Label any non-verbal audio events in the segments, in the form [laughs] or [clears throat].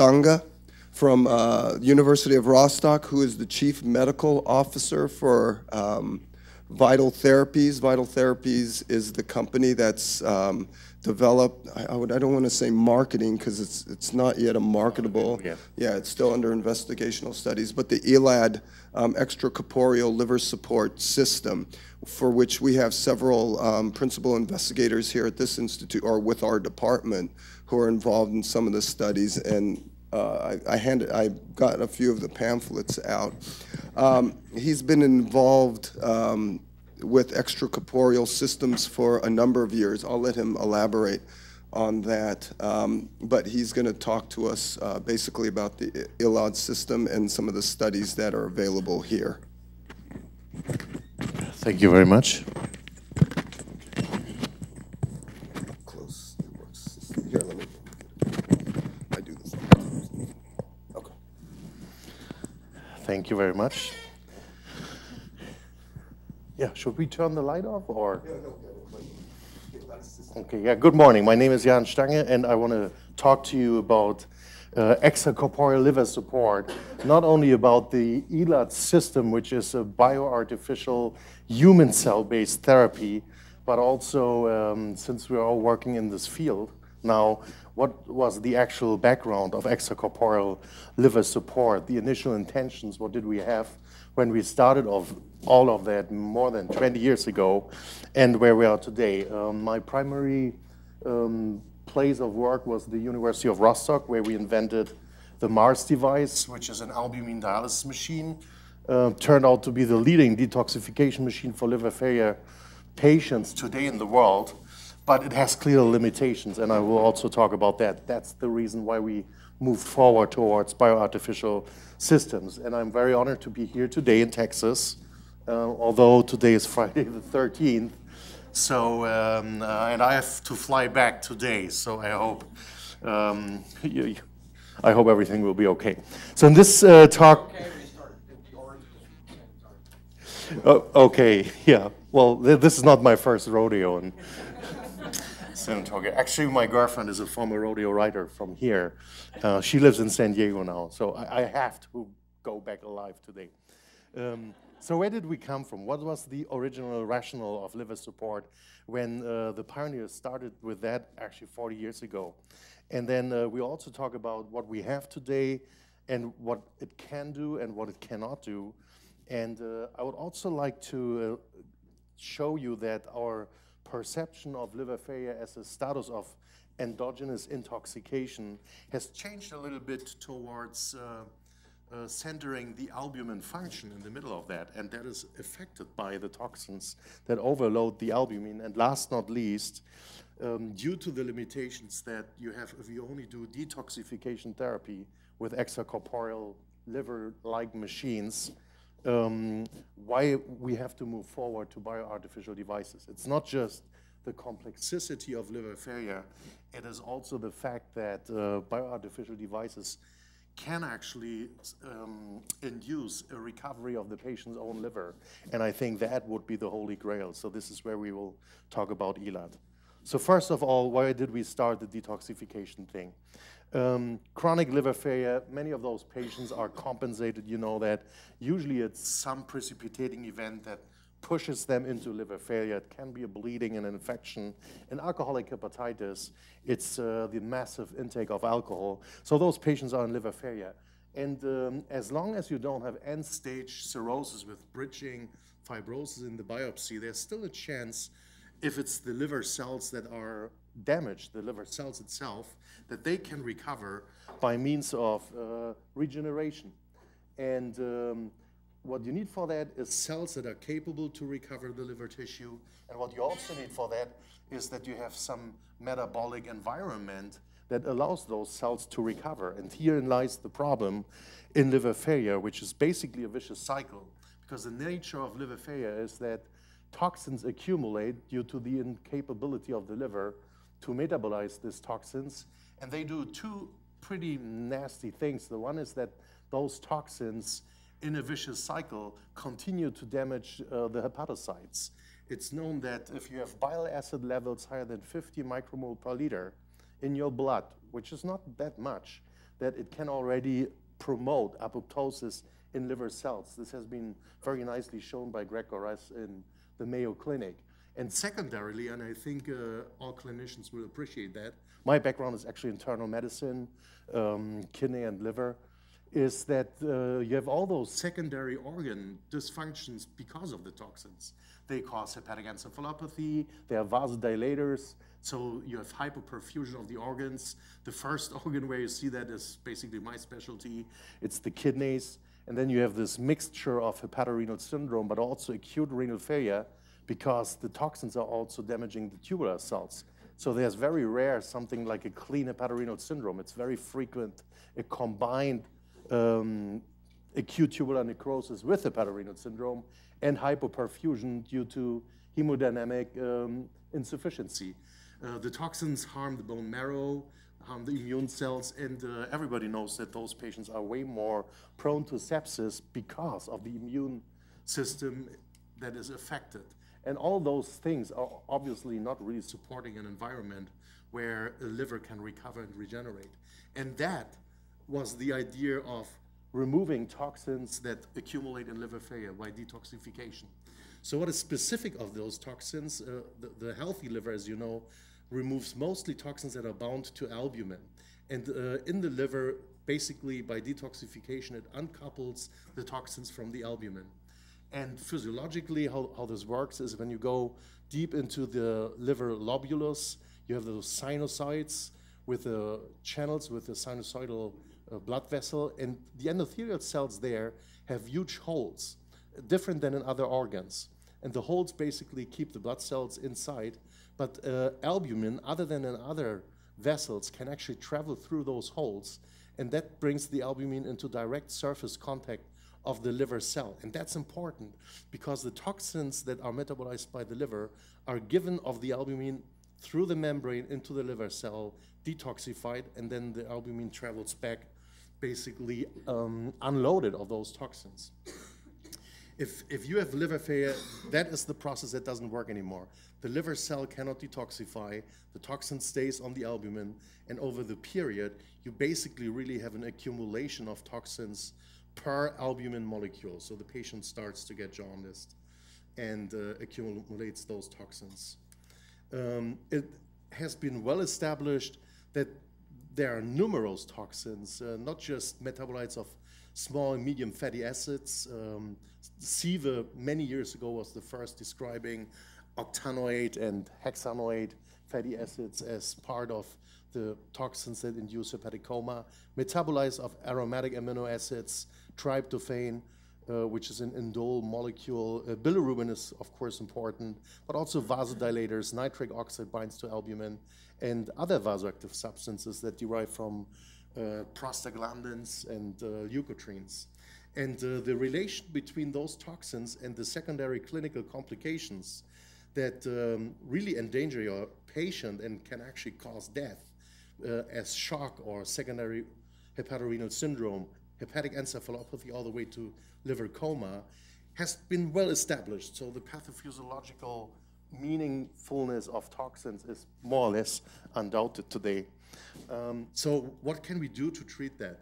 Stange from uh, University of Rostock, who is the chief medical officer for um, Vital Therapies. Vital Therapies is the company that's um, developed. I, I, would, I don't want to say marketing because it's it's not yet a marketable. Yeah. yeah, it's still under investigational studies. But the ELAD um, extracorporeal liver support system, for which we have several um, principal investigators here at this institute or with our department who are involved in some of the studies and uh, I, I, handed, I got a few of the pamphlets out. Um, he's been involved um, with extracorporeal systems for a number of years. I'll let him elaborate on that. Um, but he's going to talk to us uh, basically about the ELAD system and some of the studies that are available here. Thank you very much. Close. Here, let me. I do this. Okay. Thank you very much. Yeah, should we turn the light off or? Okay, yeah, good morning. My name is Jan Stange and I want to talk to you about uh, extracorporeal liver support, not only about the ELAD system, which is a bioartificial human cell-based therapy, but also um, since we're all working in this field now, what was the actual background of extracorporeal liver support, the initial intentions, what did we have when we started off all of that more than 20 years ago and where we are today. Um, my primary um, place of work was the University of Rostock, where we invented the MARS device, which is an albumin dialysis machine. Uh, turned out to be the leading detoxification machine for liver failure patients today in the world, but it has clear limitations, and I will also talk about that. That's the reason why we moved forward towards bioartificial systems. And I'm very honored to be here today in Texas, uh, although today is [laughs] Friday the 13th. So, um, uh, and I have to fly back today, so I hope, um, [laughs] you, I hope everything will be okay. So in this uh, talk, oh, okay, [laughs] yeah. Well, th this is not my first rodeo in Antonio. Actually, my girlfriend is a former rodeo rider from here. Uh, she lives in San Diego now, so I, I have to go back alive today. Um, so where did we come from? What was the original rationale of liver support when uh, the pioneers started with that actually 40 years ago? And then uh, we also talk about what we have today and what it can do and what it cannot do. And uh, I would also like to uh, show you that our perception of liver failure as a status of endogenous intoxication has changed a little bit towards uh, uh, centering the albumin function in the middle of that, and that is affected by the toxins that overload the albumin. And last not least, um, due to the limitations that you have if you only do detoxification therapy with extracorporeal liver-like machines, um, why we have to move forward to bioartificial devices. It's not just the complexity of liver failure, it is also the fact that uh, bioartificial devices can actually um, induce a recovery of the patient's own liver. And I think that would be the holy grail. So this is where we will talk about ELAD. So first of all, why did we start the detoxification thing? Um, chronic liver failure, many of those patients are compensated, you know that. Usually it's some precipitating event that pushes them into liver failure. It can be a bleeding and an infection. In alcoholic hepatitis, it's uh, the massive intake of alcohol. So those patients are in liver failure. And um, as long as you don't have end-stage cirrhosis with bridging fibrosis in the biopsy, there's still a chance if it's the liver cells that are damaged, the liver cells itself, that they can recover by means of uh, regeneration. And um, what you need for that is cells that are capable to recover the liver tissue. And what you also need for that is that you have some metabolic environment that allows those cells to recover. And herein lies the problem in liver failure, which is basically a vicious cycle. Because the nature of liver failure is that toxins accumulate due to the incapability of the liver to metabolize these toxins. And they do two pretty nasty things. The one is that those toxins in a vicious cycle, continue to damage uh, the hepatocytes. It's known that if you have bile acid levels higher than 50 micromole per liter in your blood, which is not that much, that it can already promote apoptosis in liver cells. This has been very nicely shown by Greg Gores in the Mayo Clinic. And secondarily, and I think uh, all clinicians will appreciate that, my background is actually internal medicine, um, kidney and liver, is that uh, you have all those secondary organ dysfunctions because of the toxins. They cause hepatic encephalopathy, they are vasodilators, so you have hypoperfusion of the organs. The first [laughs] organ where you see that is basically my specialty, it's the kidneys. And then you have this mixture of hepatorenal syndrome, but also acute renal failure because the toxins are also damaging the tubular cells. So there's very rare something like a clean hepatorenal syndrome. It's very frequent, a combined um, acute tubular necrosis with hepatorenal syndrome and hypoperfusion due to hemodynamic um, insufficiency. Uh, the toxins harm the bone marrow, harm the immune cells, and uh, everybody knows that those patients are way more prone to sepsis because of the immune system that is affected. And all those things are obviously not really supporting an environment where a liver can recover and regenerate. And that was the idea of removing toxins that accumulate in liver failure by detoxification. So what is specific of those toxins? Uh, the, the, healthy liver, as you know, removes mostly toxins that are bound to albumin. And uh, in the liver, basically by detoxification, it uncouples the toxins from the albumin. And physiologically, how, how this works is when you go deep into the liver lobulus, you have those sinusoids with the channels with the sinusoidal uh, blood vessel, and the endothelial cells there have huge holes, different than in other organs. And the holes basically keep the blood cells inside, but uh, albumin, other than in other vessels, can actually travel through those holes, and that brings the albumin into direct surface contact of the liver cell. And that's important because the toxins that are metabolized by the liver are given of the albumin through the membrane into the liver cell, detoxified, and then the albumin travels back, basically um, unloaded of those toxins. If, if you have liver failure, that is the process that doesn't work anymore. The liver cell cannot detoxify, the toxin stays on the albumin, and over the period, you basically really have an accumulation of toxins per albumin molecule. So the patient starts to get jaundiced and uh, accumulates those toxins. Um, it has been well established that there are numerous toxins, uh, not just metabolites of small and medium fatty acids. Um, many years ago was the first describing octanoate and hexanoate fatty acids as part of the toxins that induce hepatic coma, metabolites of aromatic amino acids, tryptophan, uh, which is an indole molecule. Uh, bilirubin is, of course, important, but also vasodilators. Nitric oxide binds to albumin, and other vasoactive substances that derive from uh, prostaglandins and uh, leukotrienes. And uh, the relation between those toxins and the secondary clinical complications that um, really endanger your patient and can actually cause death uh, as shock or secondary hepatorenal syndrome hepatic encephalopathy all the way to liver coma has been well established. So the pathophysiological meaningfulness of toxins is more or less undoubted today. Um, so what can we do to treat that?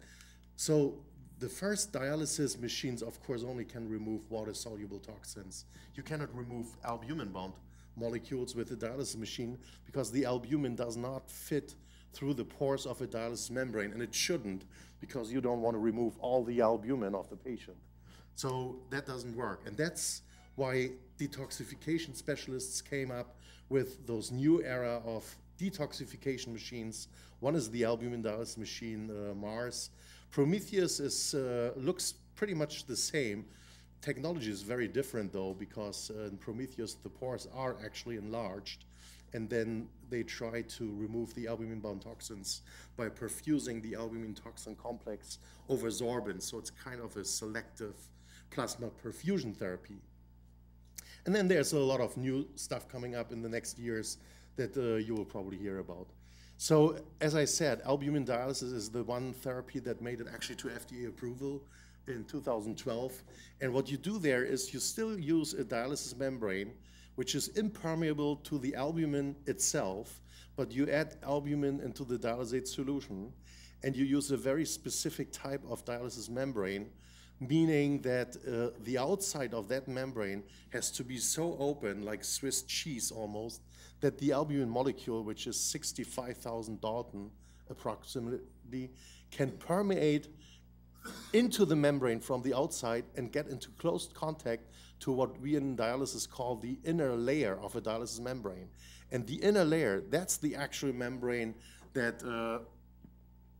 So the first dialysis machines, of course, only can remove water-soluble toxins. You cannot remove albumin-bound molecules with a dialysis machine because the albumin does not fit through the pores of a dialysis membrane, and it shouldn't because you don't want to remove all the albumin of the patient. So that doesn't work, and that's why detoxification specialists came up with those new era of detoxification machines. One is the albumin dialysis machine, uh, Mars. Prometheus is, uh, looks pretty much the same. Technology is very different though, because uh, in Prometheus the pores are actually enlarged and then they try to remove the albumin-bound toxins by perfusing the albumin toxin complex over sorbent. So it's kind of a selective plasma perfusion therapy. And then there's a lot of new stuff coming up in the next years that uh, you will probably hear about. So as I said, albumin dialysis is the one therapy that made it actually to FDA approval in 2012. And what you do there is you still use a dialysis membrane which is impermeable to the albumin itself, but you add albumin into the dialysate solution. and you use a very specific type of dialysis membrane, meaning that uh, the outside of that membrane has to be so open, like Swiss cheese almost, that the albumin molecule, which is 65,000 Dalton approximately, can permeate into the membrane from the outside and get into close contact to what we in dialysis call the inner layer of a dialysis membrane. And the inner layer, that's the actual membrane that uh,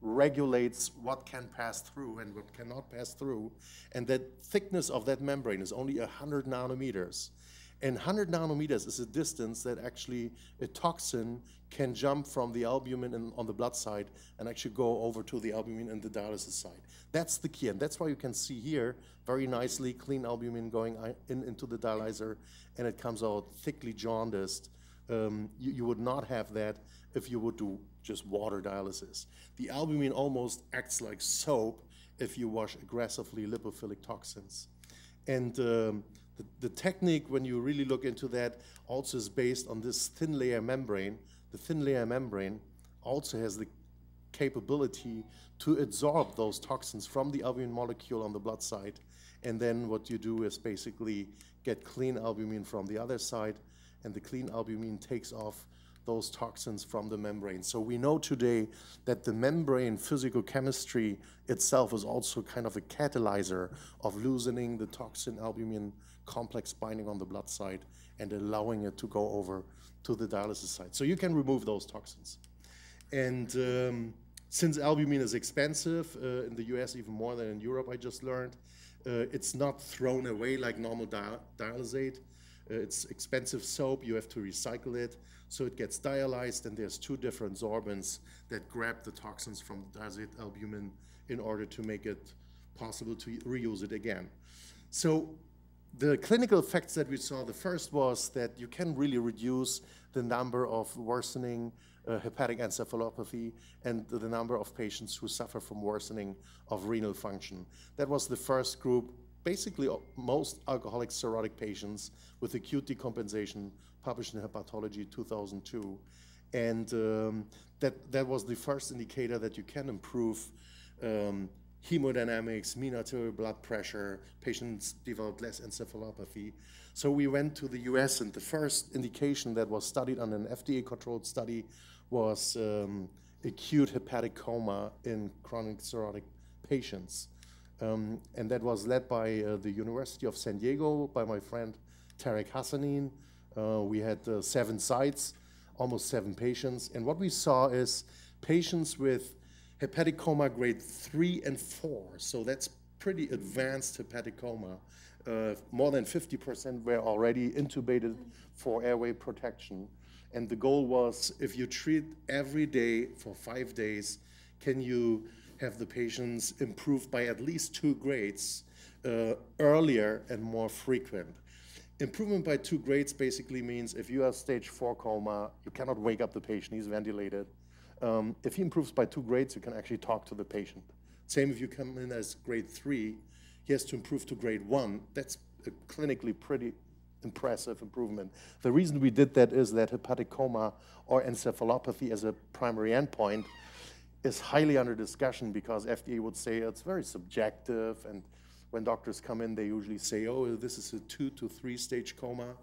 regulates what can pass through and what cannot pass through. And that thickness of that membrane is only 100 nanometers. And 100 nanometers is a distance that actually a toxin can jump from the albumin in, on the blood side and actually go over to the albumin in the dialysis side. That's the key. And that's why you can see here very nicely clean albumin going in, into the dialyzer and it comes out thickly jaundiced. Um, you, you would not have that if you would do just water dialysis. The albumin almost acts like soap if you wash aggressively lipophilic toxins. And um, the, the technique, when you really look into that, also is based on this thin layer membrane. The thin layer membrane also has the capability to absorb those toxins from the albumin molecule on the blood side. And then what you do is basically get clean albumin from the other side, and the clean albumin takes off those toxins from the membrane. So we know today that the membrane physical chemistry itself is also kind of a catalyzer of loosening the toxin albumin complex binding on the blood side and allowing it to go over to the dialysis site. So you can remove those toxins. And um, since albumin is expensive uh, in the US even more than in Europe, I just learned, uh, it's not thrown away like normal dialysate. Uh, it's expensive soap, you have to recycle it. So it gets dialyzed, and there's two different sorbents that grab the toxins from the dialysate albumin in order to make it possible to reuse it again. So the clinical effects that we saw, the first was that you can really reduce the number of worsening uh, hepatic encephalopathy and the number of patients who suffer from worsening of renal function. That was the first group basically uh, most alcoholic cirrhotic patients with acute decompensation published in Hepatology 2002. And um, that, that was the first indicator that you can improve um, hemodynamics, mean arterial blood pressure, patients develop less encephalopathy. So we went to the US, and the first indication that was studied on an FDA controlled study was um, acute hepatic coma in chronic cirrhotic patients. Um, and that was led by uh, the University of San Diego, by my friend Tarek Hassanein. Uh, we had uh, seven sites, almost seven patients. And what we saw is patients with hepatic coma grade three and four. So that's pretty advanced hepatic coma. Uh, more than 50% were already intubated for airway protection. And the goal was if you treat every day for five days, can you have the patients improved by at least two grades uh, earlier and more frequent. Improvement by two grades basically means if you have stage four coma, you cannot wake up the patient, he's ventilated. Um, if he improves by two grades, you can actually talk to the patient. Same if you come in as grade three, he has to improve to grade one. That's a clinically pretty impressive improvement. The reason we did that is that hepatic coma or encephalopathy as a primary endpoint is highly under discussion because FDA would say it's very subjective, and when doctors come in, they usually say, "Oh, this is a two to three stage coma."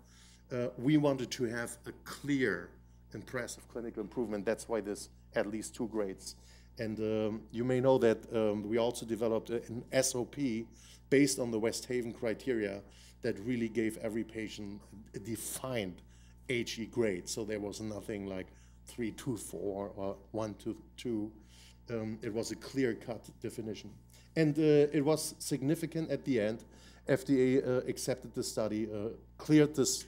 Uh, we wanted to have a clear, impressive clinical improvement. That's why there's at least two grades. And um, you may know that um, we also developed an SOP based on the West Haven criteria that really gave every patient a defined HE grade. So there was nothing like three to four or one to two. Um, it was a clear-cut definition. And uh, it was significant at the end. FDA uh, accepted the study, uh, cleared this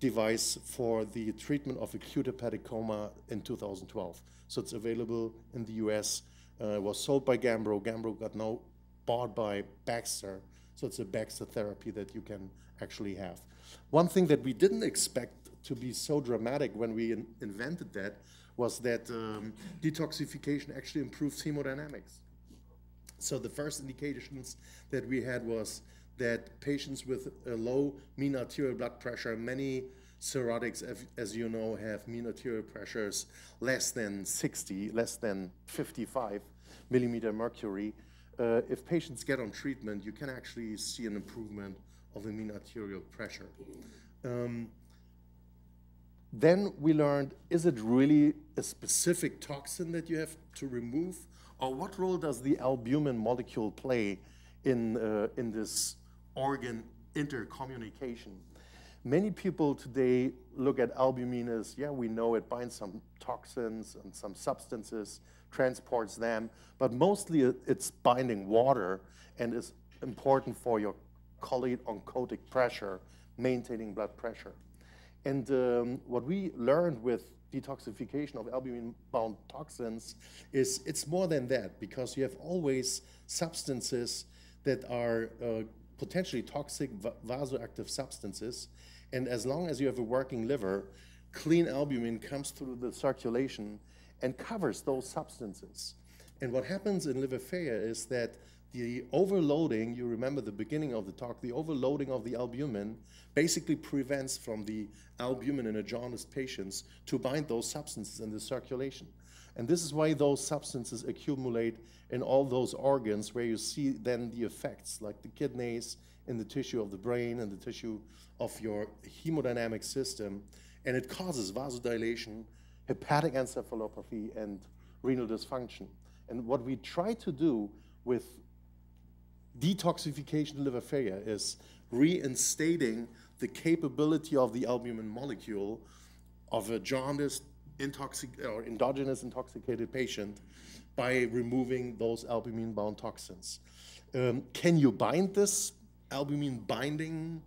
device for the treatment of acute hepatic coma in 2012. So it's available in the US. Uh, was sold by Gambro. Gambro got now bought by Baxter. So it's a Baxter therapy that you can actually have. One thing that we didn't expect to be so dramatic when we in invented that was that um, detoxification actually improves hemodynamics. So the first indications that we had was that patients with a low mean arterial blood pressure, many cirrhotics, as you know, have mean arterial pressures less than 60, less than 55. millimeter mercury. Uh, if patients get on treatment, you can actually see an improvement of the mean arterial pressure. Um, then we learned, is it really a specific toxin that you have to remove? Or what role does the albumin molecule play in, uh, in this organ intercommunication? Many people today look at albumin as, yeah, we know it binds some toxins and some substances, transports them, but mostly it's binding water and is important for your colloid oncotic pressure, maintaining blood pressure. And um, what we learned with detoxification of albumin-bound toxins is it's more than that because you have always substances that are uh, potentially toxic vasoactive substances. And as long as you have a working liver, clean albumin comes through the circulation and covers those substances. And what happens in liver failure is that the overloading, you remember the beginning of the talk, the overloading of the albumin basically prevents from the albumin in a jaundiced patients to bind those substances in the circulation. And this is why those substances accumulate in all those organs where you see then the effects, like the kidneys, in the tissue of the brain, and the tissue of your hemodynamic system. And it causes vasodilation, hepatic encephalopathy, and renal dysfunction. And what we try to do with detoxification liver failure is reinstating the capability of the albumin molecule of a jaundiced or endogenous intoxicated patient by removing those albumin-bound toxins. Um, can you bind this albumin binding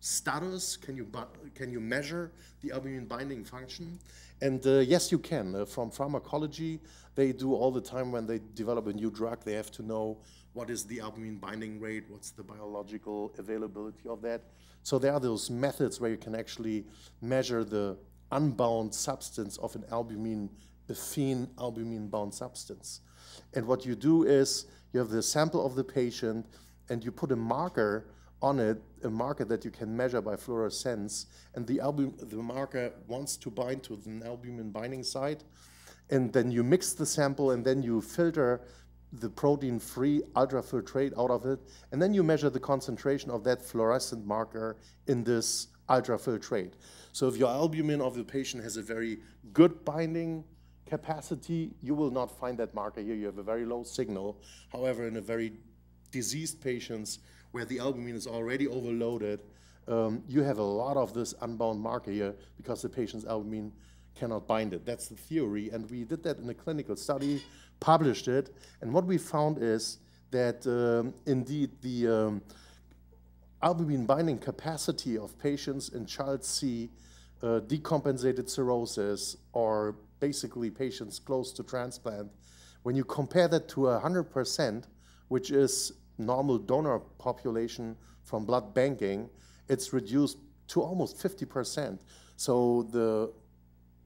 status? Can you, can you measure the albumin binding function? And uh, yes, you can. Uh, from pharmacology, they do all the time when they develop a new drug, they have to know what is the albumin binding rate, what's the biological availability of that. So there are those methods where you can actually measure the unbound substance of an albumin, a phen albumin bound substance. And what you do is you have the sample of the patient and you put a marker on it a marker that you can measure by fluorescence, and the, album, the marker wants to bind to an albumin binding site, and then you mix the sample, and then you filter the protein-free ultrafiltrate out of it, and then you measure the concentration of that fluorescent marker in this ultrafiltrate. So if your albumin of the patient has a very good binding capacity, you will not find that marker here. You have a very low signal. However, in a very diseased patients, where the albumin is already overloaded, um, you have a lot of this unbound marker here because the patient's albumin cannot bind it. That's the theory. And we did that in a clinical study, published it. And what we found is that um, indeed the um, albumin binding capacity of patients in child C, uh, decompensated cirrhosis, or basically patients close to transplant, when you compare that to 100%, which is normal donor population from blood banking, it's reduced to almost 50%. So the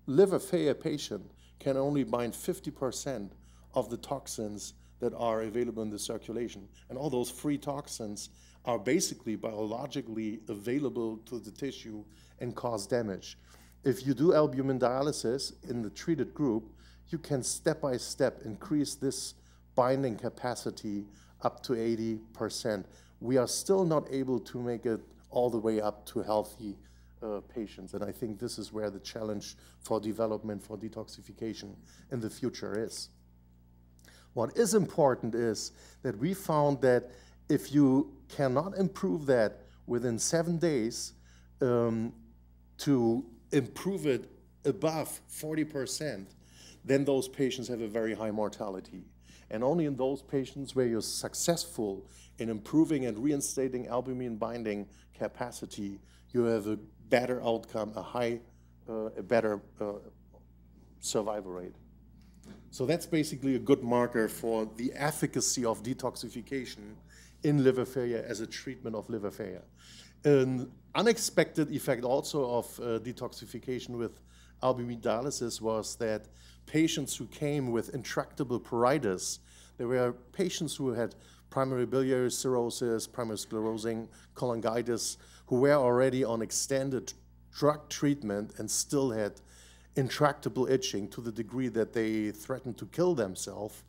liver failure patient can only bind 50% of the toxins that are available in the circulation. And all those free toxins are basically biologically available to the tissue and cause damage. If you do albumin dialysis in the treated group, you can step by step increase this binding capacity up to 80%. We are still not able to make it all the way up to healthy uh, patients. And I think this is where the challenge for development for detoxification in the future is. What is important is that we found that if you cannot improve that within seven days, um, to improve it above 40%, then those patients have a very high mortality. And only in those patients where you're successful in improving and reinstating albumin binding capacity, you have a better outcome, a high, uh, a better uh, survival rate. So that's basically a good marker for the efficacy of detoxification in liver failure as a treatment of liver failure. An unexpected effect also of uh, detoxification with albumin dialysis was that patients who came with intractable pruritus, there were patients who had primary biliary cirrhosis, primary sclerosing cholangitis, who were already on extended drug treatment and still had intractable itching to the degree that they threatened to kill themselves.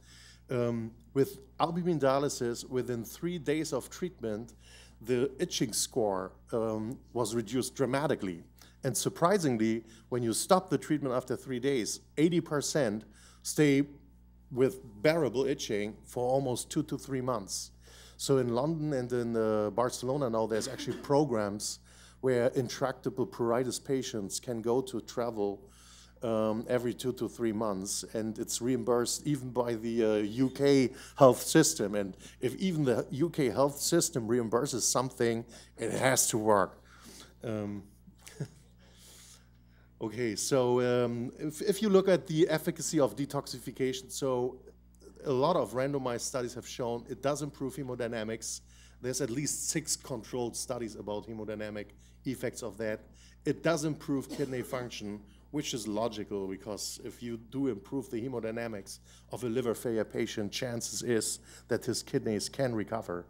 Um, with albumin dialysis, within three days of treatment, the itching score um, was reduced dramatically. And surprisingly, when you stop the treatment after three days, 80% stay with bearable itching for almost two to three months. So in London and in uh, Barcelona now, there's actually programs where intractable pruritus patients can go to travel um, every two to three months, and it's reimbursed even by the uh, UK health system. And if even the UK health system reimburses something, it has to work. Um, okay, so um, if, if you look at the efficacy of detoxification, so a lot of randomized studies have shown it does improve hemodynamics. There's at least six controlled studies about hemodynamic effects of that. It does improve kidney function which is logical because if you do improve the hemodynamics of a liver failure patient, chances is that his kidneys can recover.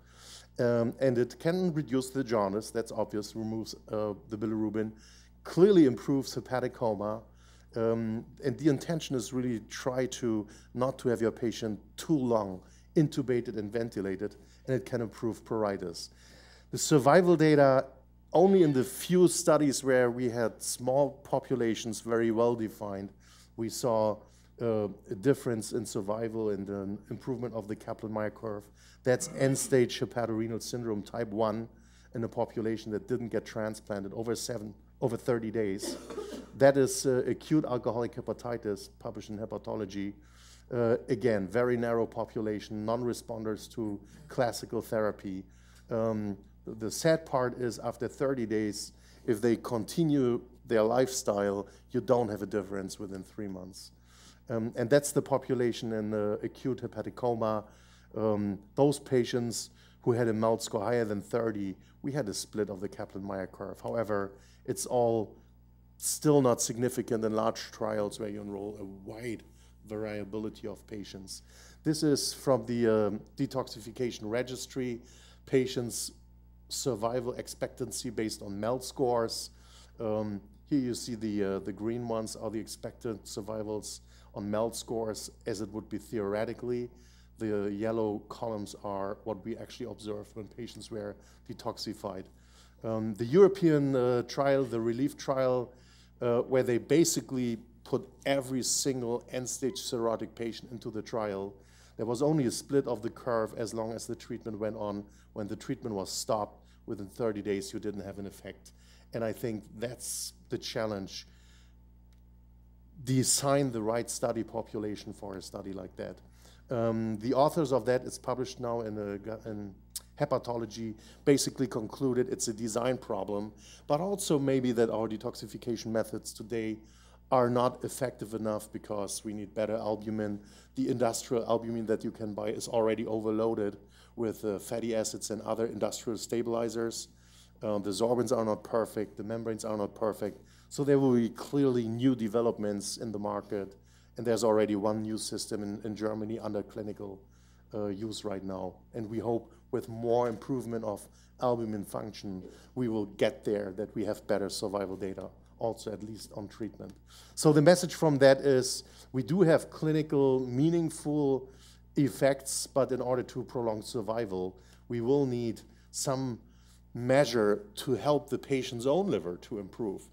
Um, and it can reduce the jaundice, that's obvious, removes uh, the bilirubin, clearly improves hepatic coma, um, and the intention is really try to not to have your patient too long intubated and ventilated, and it can improve pruritus. The survival data only in the few studies where we had small populations very well defined, we saw uh, a difference in survival and an improvement of the Kaplan-Meier curve. That's end-stage hepatorenal syndrome type 1 in a population that didn't get transplanted over seven, over 30 days. That is uh, acute alcoholic hepatitis, published in Hepatology. Uh, again, very narrow population, non-responders to classical therapy. Um, the sad part is after 30 days, if they continue their lifestyle, you don't have a difference within three months. Um, and that's the population in acute hepatic coma. Um, those patients who had a MELD score higher than 30, we had a split of the Kaplan-Meier curve. However, it's all still not significant in large trials where you enroll a wide variability of patients. This is from the um, detoxification registry. Patients survival expectancy based on MELD scores. Um, here you see the, uh, the green ones are the expected survivals on MELD scores as it would be theoretically. The yellow columns are what we actually observed when patients were detoxified. Um, the European uh, trial, the RELIEF trial, uh, where they basically put every single end-stage cirrhotic patient into the trial, there was only a split of the curve as long as the treatment went on. When the treatment was stopped, within 30 days you didn't have an effect. And I think that's the challenge. Design the right study population for a study like that. Um, the authors of that, it's published now in, a, in hepatology, basically concluded it's a design problem, but also maybe that our detoxification methods today are not effective enough because we need better albumin. The industrial albumin that you can buy is already overloaded with uh, fatty acids and other industrial stabilizers. Um, the sorbents are not perfect, the membranes are not perfect. So there will be clearly new developments in the market. And there's already one new system in, in Germany under clinical uh, Uh, use right now. And we hope with more improvement of albumin function, we will get there, that we have better survival data also at least on treatment. So the message from that is we do have clinical, meaningful effects, but in order to prolong survival, we will need some measure to help the patient's own liver to improve.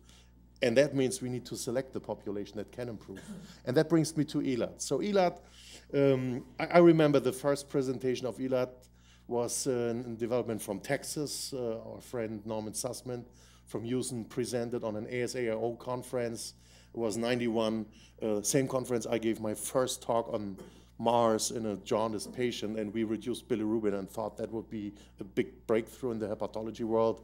And that means we need to select the population that can improve. [laughs] And that brings me to ELAD. So ELAD, um, I, I, remember the first presentation of ELAD was uh, in development from Texas. Uh, our friend Norman Sussman from Houston presented on an ASAIO conference. It was 91, uh, same conference I gave my first talk on Mars in a jaundiced patient, and we reduced bilirubin and thought that would be a big breakthrough in the hepatology world.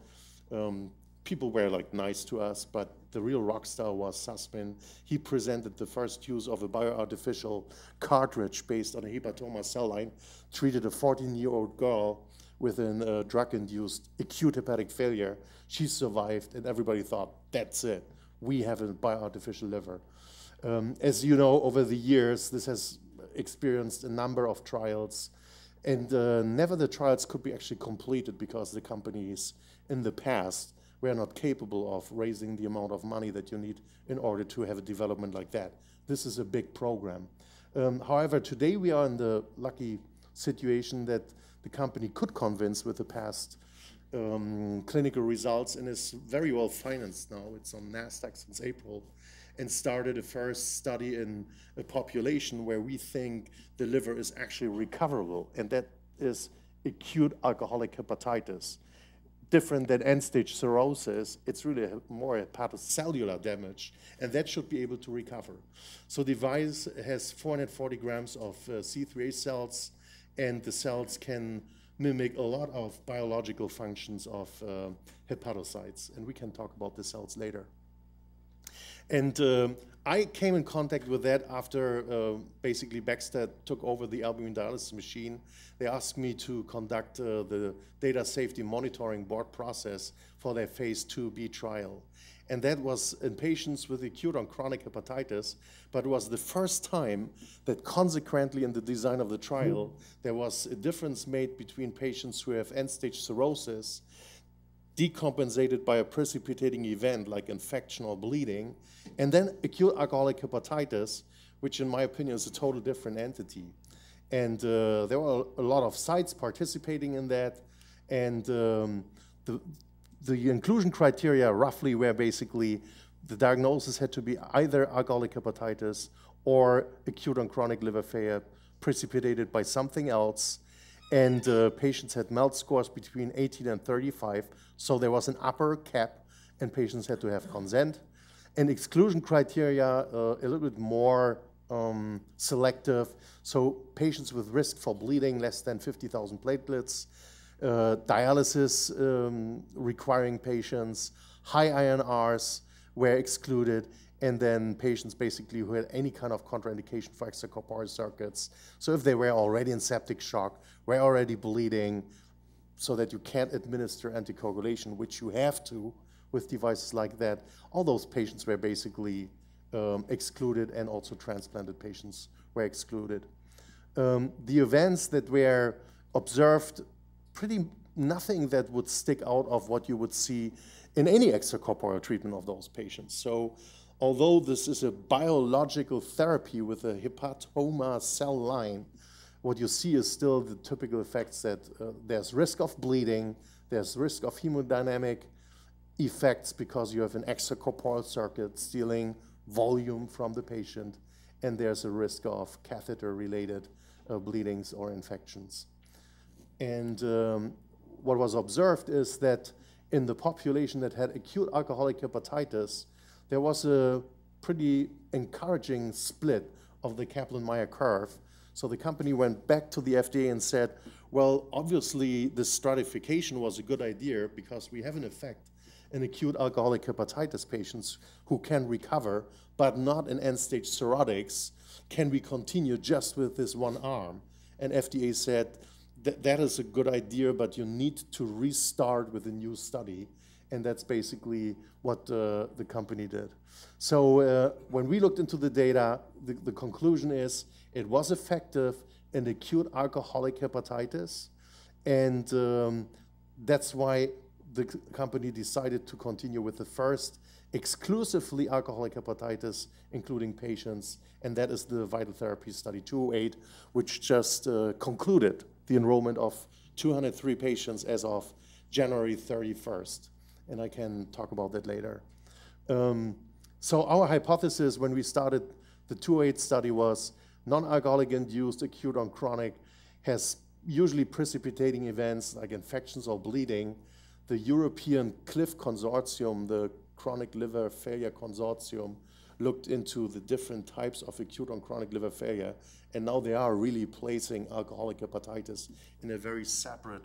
Um, people were like nice to us, but the real rock star was Sussman. He presented the first use of a bioartificial cartridge based on a hepatoma cell line, treated a 14-year-old girl with a uh, drug-induced acute hepatic failure. She survived, and everybody thought, that's it. We have a bioartificial liver. Um, as you know, over the years, this has experienced a number of trials, and uh, never the trials could be actually completed because the companies in the past were not capable of raising the amount of money that you need in order to have a development like that. This is a big program. Um, however, today we are in the lucky situation that the company could convince with the past um, clinical results and is very well financed now. It's on NASDAQ since April and started a first study in a population where we think the liver is actually recoverable, and that is acute alcoholic hepatitis. Different than end-stage cirrhosis, it's really more hepatocellular damage, and that should be able to recover. So the device has 440 grams of uh, C3A cells, and the cells can mimic a lot of biological functions of uh, hepatocytes, and we can talk about the cells later. And um, I came in contact with that after uh, basically Baxter took over the albumin dialysis machine. They asked me to conduct uh, the data safety monitoring board process for their phase 2B trial. And that was in patients with acute on chronic hepatitis, but it was the first time that consequently in the design of the trial, there was a difference made between patients who have end-stage cirrhosis decompensated by a precipitating event like infection or bleeding, and then acute alcoholic hepatitis, which in my opinion is a total different entity. And uh, there were a lot of sites participating in that, and um, the, the inclusion criteria roughly were basically the diagnosis had to be either alcoholic hepatitis or acute and chronic liver failure precipitated by something else and uh, patients had MELD scores between 18 and 35, so there was an upper cap, and patients had to have consent. And exclusion criteria uh, a little bit more um, selective, so patients with risk for bleeding less than 50,000 platelets, uh, dialysis um, requiring patients, high INRs were excluded, and then patients basically who had any kind of contraindication for extracorporeal circuits. So if they were already in septic shock, were already bleeding, so that you can't administer anticoagulation, which you have to with devices like that, all those patients were basically um, excluded and also transplanted patients were excluded. Um, the events that were observed, pretty nothing that would stick out of what you would see in any extracorporeal treatment of those patients. So although this is a biological therapy with a hepatoma cell line, what you see is still the typical effects that uh, there's risk of bleeding, there's risk of hemodynamic effects because you have an extracorporeal circuit stealing volume from the patient, and there's a risk of catheter-related uh, bleedings or infections. And um, what was observed is that in the population that had acute alcoholic hepatitis, there was a pretty encouraging split of the Kaplan-Meier curve. So the company went back to the FDA and said, well, obviously this stratification was a good idea because we have an effect in acute alcoholic hepatitis patients who can recover, but not in end-stage cirrhotics. Can we continue just with this one arm? And FDA said, that, that is a good idea, but you need to restart with a new study and that's basically what uh, the company did. So uh, when we looked into the data, the, the, conclusion is it was effective in acute alcoholic hepatitis, and um, that's why the company decided to continue with the first exclusively alcoholic hepatitis, including patients, and that is the Vital Therapy Study 208, which just uh, concluded the enrollment of 203 patients as of January 31st and I can talk about that later. Um, so our hypothesis when we started the 208 study was non-alcoholic induced acute on chronic has usually precipitating events like infections or bleeding. The European CLIF consortium, the chronic liver failure consortium, looked into the different types of acute on chronic liver failure, and now they are really placing alcoholic hepatitis in a very separate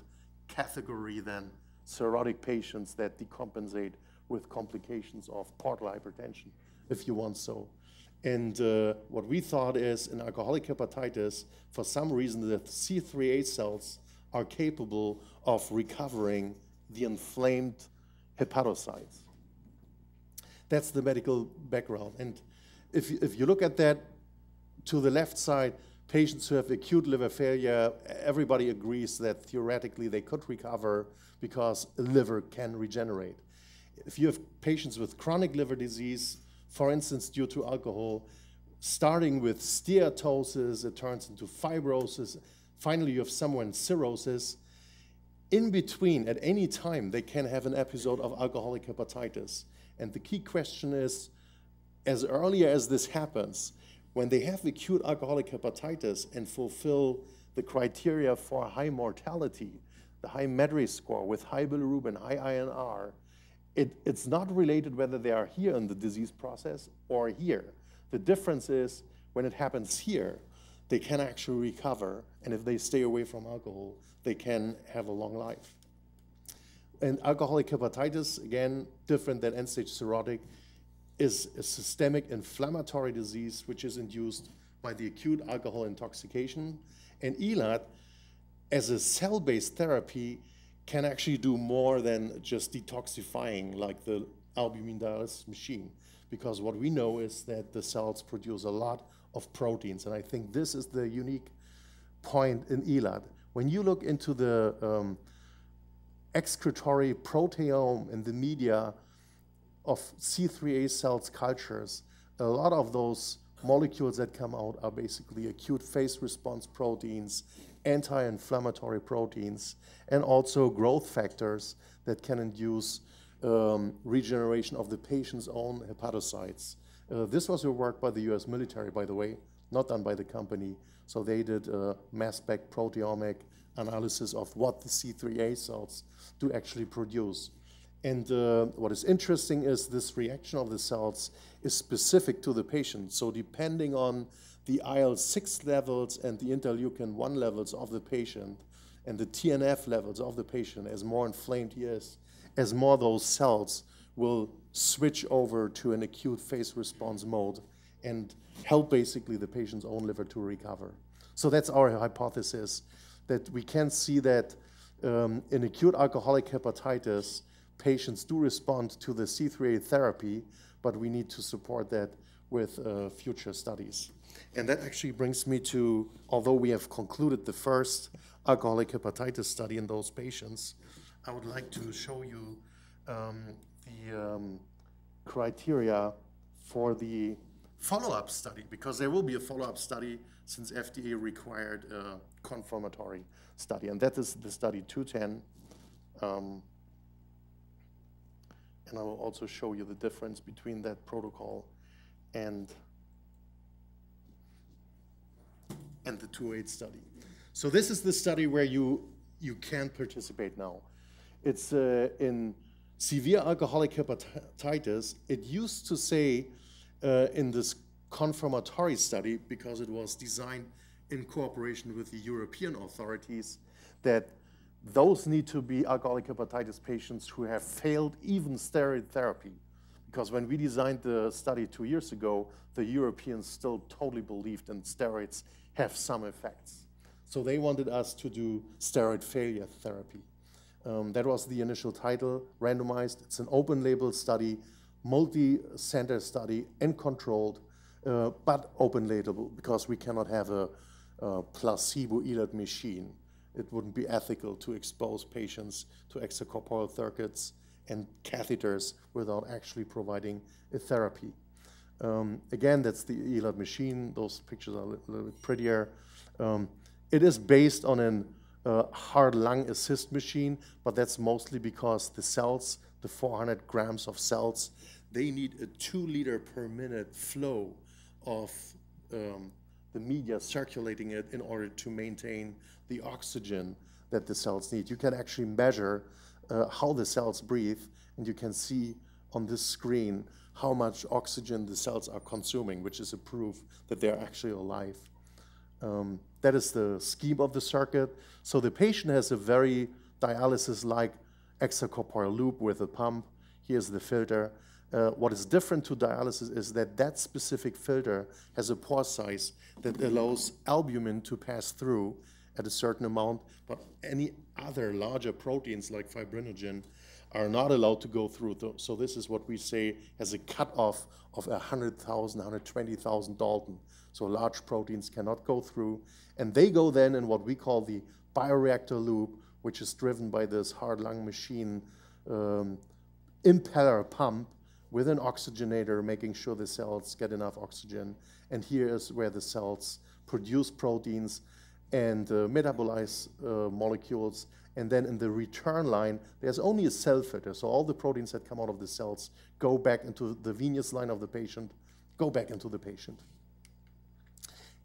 category than cirrhotic patients that decompensate with complications of portal hypertension, if you want so. And uh, what we thought is in alcoholic hepatitis, for some reason, the C3A cells are capable of recovering the inflamed hepatocytes. That's the medical background. And if if you look at that to the left side, patients who have acute liver failure, everybody agrees that theoretically they could recover because the liver can regenerate. If you have patients with chronic liver disease, for instance, due to alcohol, starting with steatosis, it turns into fibrosis. Finally, you have someone cirrhosis. In between, at any time, they can have an episode of alcoholic hepatitis. And the key question is, as early as this happens, when they have acute alcoholic hepatitis and fulfill the criteria for high mortality, the high Maddrey's score with high bilirubin, high INR, it, it's not related whether they are here in the disease process or here. The difference is when it happens here, they can actually recover, and if they stay away from alcohol, they can have a long life. And alcoholic hepatitis, again, different than end-stage cirrhotic, is a systemic inflammatory disease which is induced by the acute alcohol intoxication. And ELAD, as a cell-based therapy, can actually do more than just detoxifying like the albumin dialysis machine. Because what we know is that the cells produce a lot of proteins. And I think this is the unique point in ELAD. When you look into the um, excretory proteome in the media of C3A cells cultures, a lot of those molecules that come out are basically acute phase response proteins, anti-inflammatory proteins, and also growth factors that can induce um, regeneration of the patient's own hepatocytes. Uh, this was a work by the US military, by the way, not done by the company. So they did a mass spec proteomic analysis of what the C3A cells do actually produce. And uh, what is interesting is this reaction of the cells is specific to the patient. So depending on the IL-6 levels and the interleukin-1 levels of the patient and the TNF levels of the patient, as more inflamed he is, as more those cells will switch over to an acute phase response mode and help basically the patient's own liver to recover. So that's our hypothesis that we can see that um, in acute alcoholic hepatitis, patients do respond to the C3A therapy, but we need to support that with uh, future studies. And that actually brings me to, although we have concluded the first alcoholic hepatitis study in those patients, I would like to show you um, the um, criteria for the follow-up study, because there will be a follow-up study since FDA required a confirmatory study, and that is the study 210. Um, and I will also show you the difference between that protocol and, and the 2.8 study. So this is the study where you, you can participate now. It's uh, in severe alcoholic hepatitis. It used to say uh, in this confirmatory study, because it was designed in cooperation with the European authorities, that those need to be alcoholic hepatitis patients who have failed even steroid therapy. Because when we designed the study two years ago, the Europeans still totally believed in steroids have some effects. So they wanted us to do steroid failure therapy. Um, that was the initial title, randomized. It's an open label study, multi-center study and controlled, uh, but open label because we cannot have a, a placebo ELAD machine. It wouldn't be ethical to expose patients to extracorporeal circuits and catheters without actually providing a therapy. Um, again, that's the ELAD machine. Those pictures are a little, bit prettier. Um, it is based on an uh, heart lung assist machine, but that's mostly because the cells, the 400 grams of cells, they need a two liter per minute flow of um, the media circulating it in order to maintain the oxygen that the cells need. You can actually measure uh, how the cells breathe, and you can see on this screen how much oxygen the cells are consuming, which is a proof that they're actually alive. Um, that is the scheme of the circuit. So the patient has a very dialysis-like extracorporeal loop with a pump. Here's the filter. Uh, what is different to dialysis is that that specific filter has a pore size that allows albumin to pass through at a certain amount, but any other larger proteins like fibrinogen are not allowed to go through. So this is what we say as a cutoff of 100,000, 120,000 Dalton. So large proteins cannot go through. And they go then in what we call the bioreactor loop, which is driven by this hard lung machine um, impeller pump with an oxygenator, making sure the cells get enough oxygen. And here is where the cells produce proteins and uh, metabolize uh, molecules. And then in the return line, there's only a cell filter. So all the proteins that come out of the cells go back into the venous line of the patient, go back into the patient.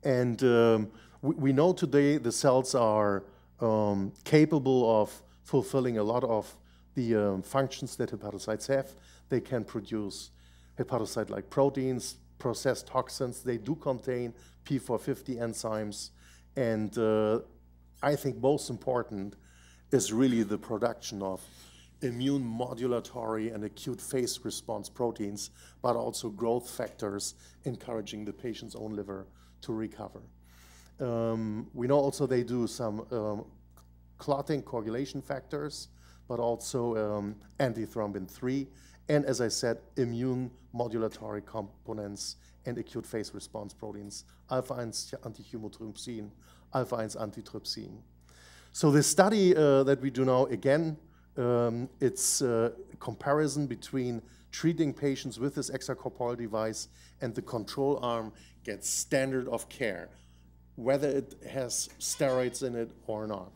And um, we, we, know today the cells are um, capable of fulfilling a lot of the um, functions that hepatocytes have. They can produce hepatocyte-like proteins, process toxins. They do contain P450 enzymes. And uh, I think most important is really the production of immune modulatory and acute phase response proteins, but also growth factors encouraging the patient's own liver to recover. Um, we know also they do some um, clotting coagulation factors, but also um, antithrombin 3, and as I said, immune modulatory components and acute phase response proteins, alpha-1 antichymotrypsin, alpha-1 antitrypsin. So the study uh, that we do now, again, um, it's a comparison between treating patients with this extracorporeal device and the control arm gets standard of care, whether it has steroids in it or not.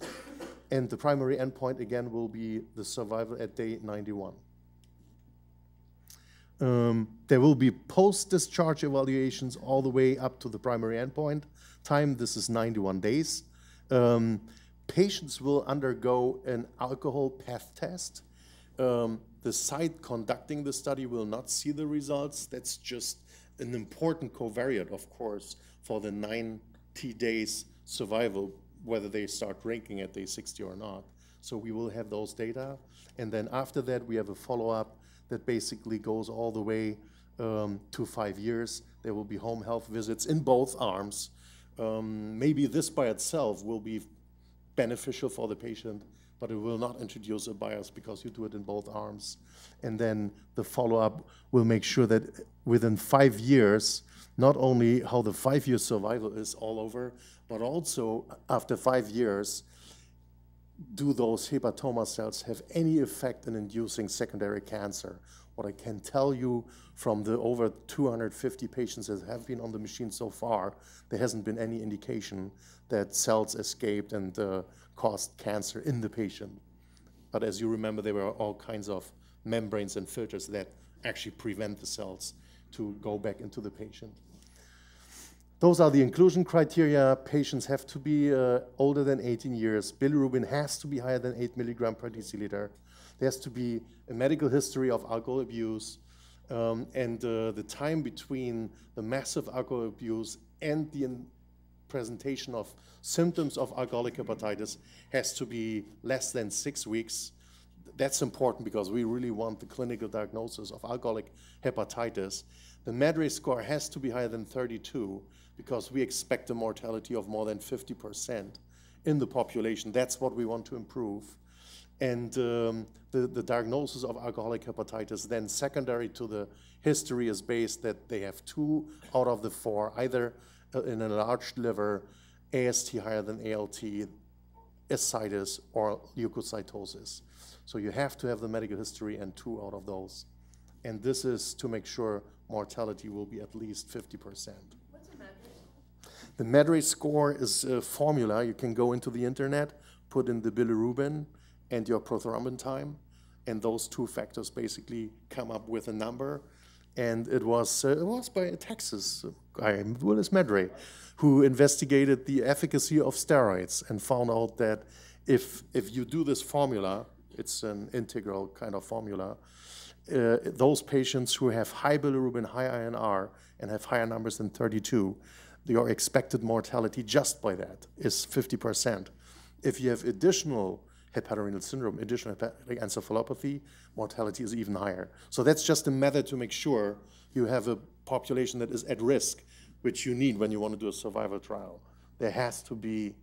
And the primary endpoint, again, will be the survival at day 91. Um, there will be post-discharge evaluations all the way up to the primary endpoint time. This is 91 days. Um, patients will undergo an alcohol PEth test. Um, the site conducting the study will not see the results. That's just an important covariate, of course, for the 90 days survival whether they start drinking at day 60 or not. So we will have those data. And then after that, we have a follow-up that basically goes all the way um, to five years. There will be home health visits in both arms. Um, maybe this by itself will be beneficial for the patient, but it will not introduce a bias because you do it in both arms. And then the follow-up will make sure that within five years, not only how the five-year survival is all over, but also after five years, do those hepatoma cells have any effect in inducing secondary cancer? What I can tell you from the over 250 patients that have been on the machine so far, there hasn't been any indication that cells escaped and uh, caused cancer in the patient. But as you remember, there were all kinds of membranes and filters that actually prevent the cells to go back into the patient. Those are the inclusion criteria. Patients have to be uh, older than 18 years. Bilirubin has to be higher than 8 milligram per deciliter. There has to be a medical history of alcohol abuse. Um, and uh, the time between the massive alcohol abuse and the presentation of symptoms of alcoholic hepatitis has to be less than six weeks. That's important because we really want the clinical diagnosis of alcoholic hepatitis. The Maddrey score has to be higher than 32 because we expect a mortality of more than 50% in the population. That's what we want to improve. And um, the, the diagnosis of alcoholic hepatitis, then secondary to the history, is based that they have two out of the four, either uh, an enlarged liver, AST higher than ALT, ascites, or leukocytosis. So you have to have the medical history and two out of those. And this is to make sure mortality will be at least 50%. The Maddrey score is a formula. You can go into the internet, put in the bilirubin and your prothrombin time, and those two factors basically come up with a number. And it was, uh, it was by a Texas guy, Willis Maddrey, who investigated the efficacy of steroids and found out that if, if you do this formula, it's an integral kind of formula, uh, those patients who have high bilirubin, high INR, and have higher numbers than 32 your expected mortality just by that is 50%. If you have additional hepatorenal syndrome, additional hepatic encephalopathy, mortality is even higher. So that's just a method to make sure you have a population that is at risk, which you need when you want to do a survival trial. There has to be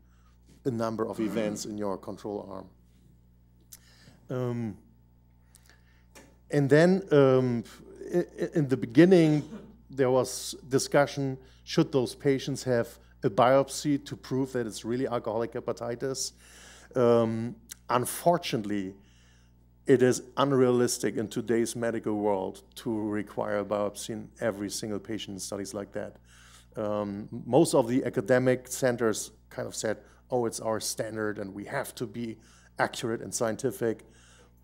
a number of events in your control arm. Um, and then um, in the beginning, there was discussion, should those patients have a biopsy to prove that it's really alcoholic hepatitis? Um, unfortunately, it is unrealistic in today's medical world to require a biopsy in every single patient in studies like that. Um, most of the academic centers kind of said, oh, it's our standard and we have to be accurate and scientific.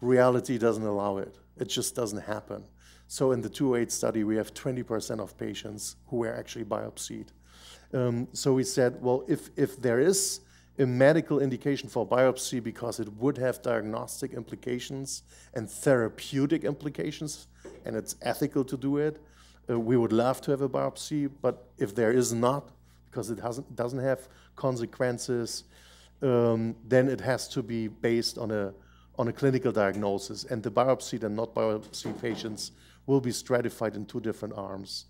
Reality doesn't allow it. It just doesn't happen. So in the 208 study, we have 20% of patients who were actually biopsied. Um, so we said, well, if, if there is a medical indication for biopsy because it would have diagnostic implications and therapeutic implications, and it's ethical to do it, uh, we would love to have a biopsy, but if there is not, because it hasn't, doesn't have consequences, um, then it has to be based on a, on a clinical diagnosis. And the biopsied and not biopsy patients will be stratified in two different arms.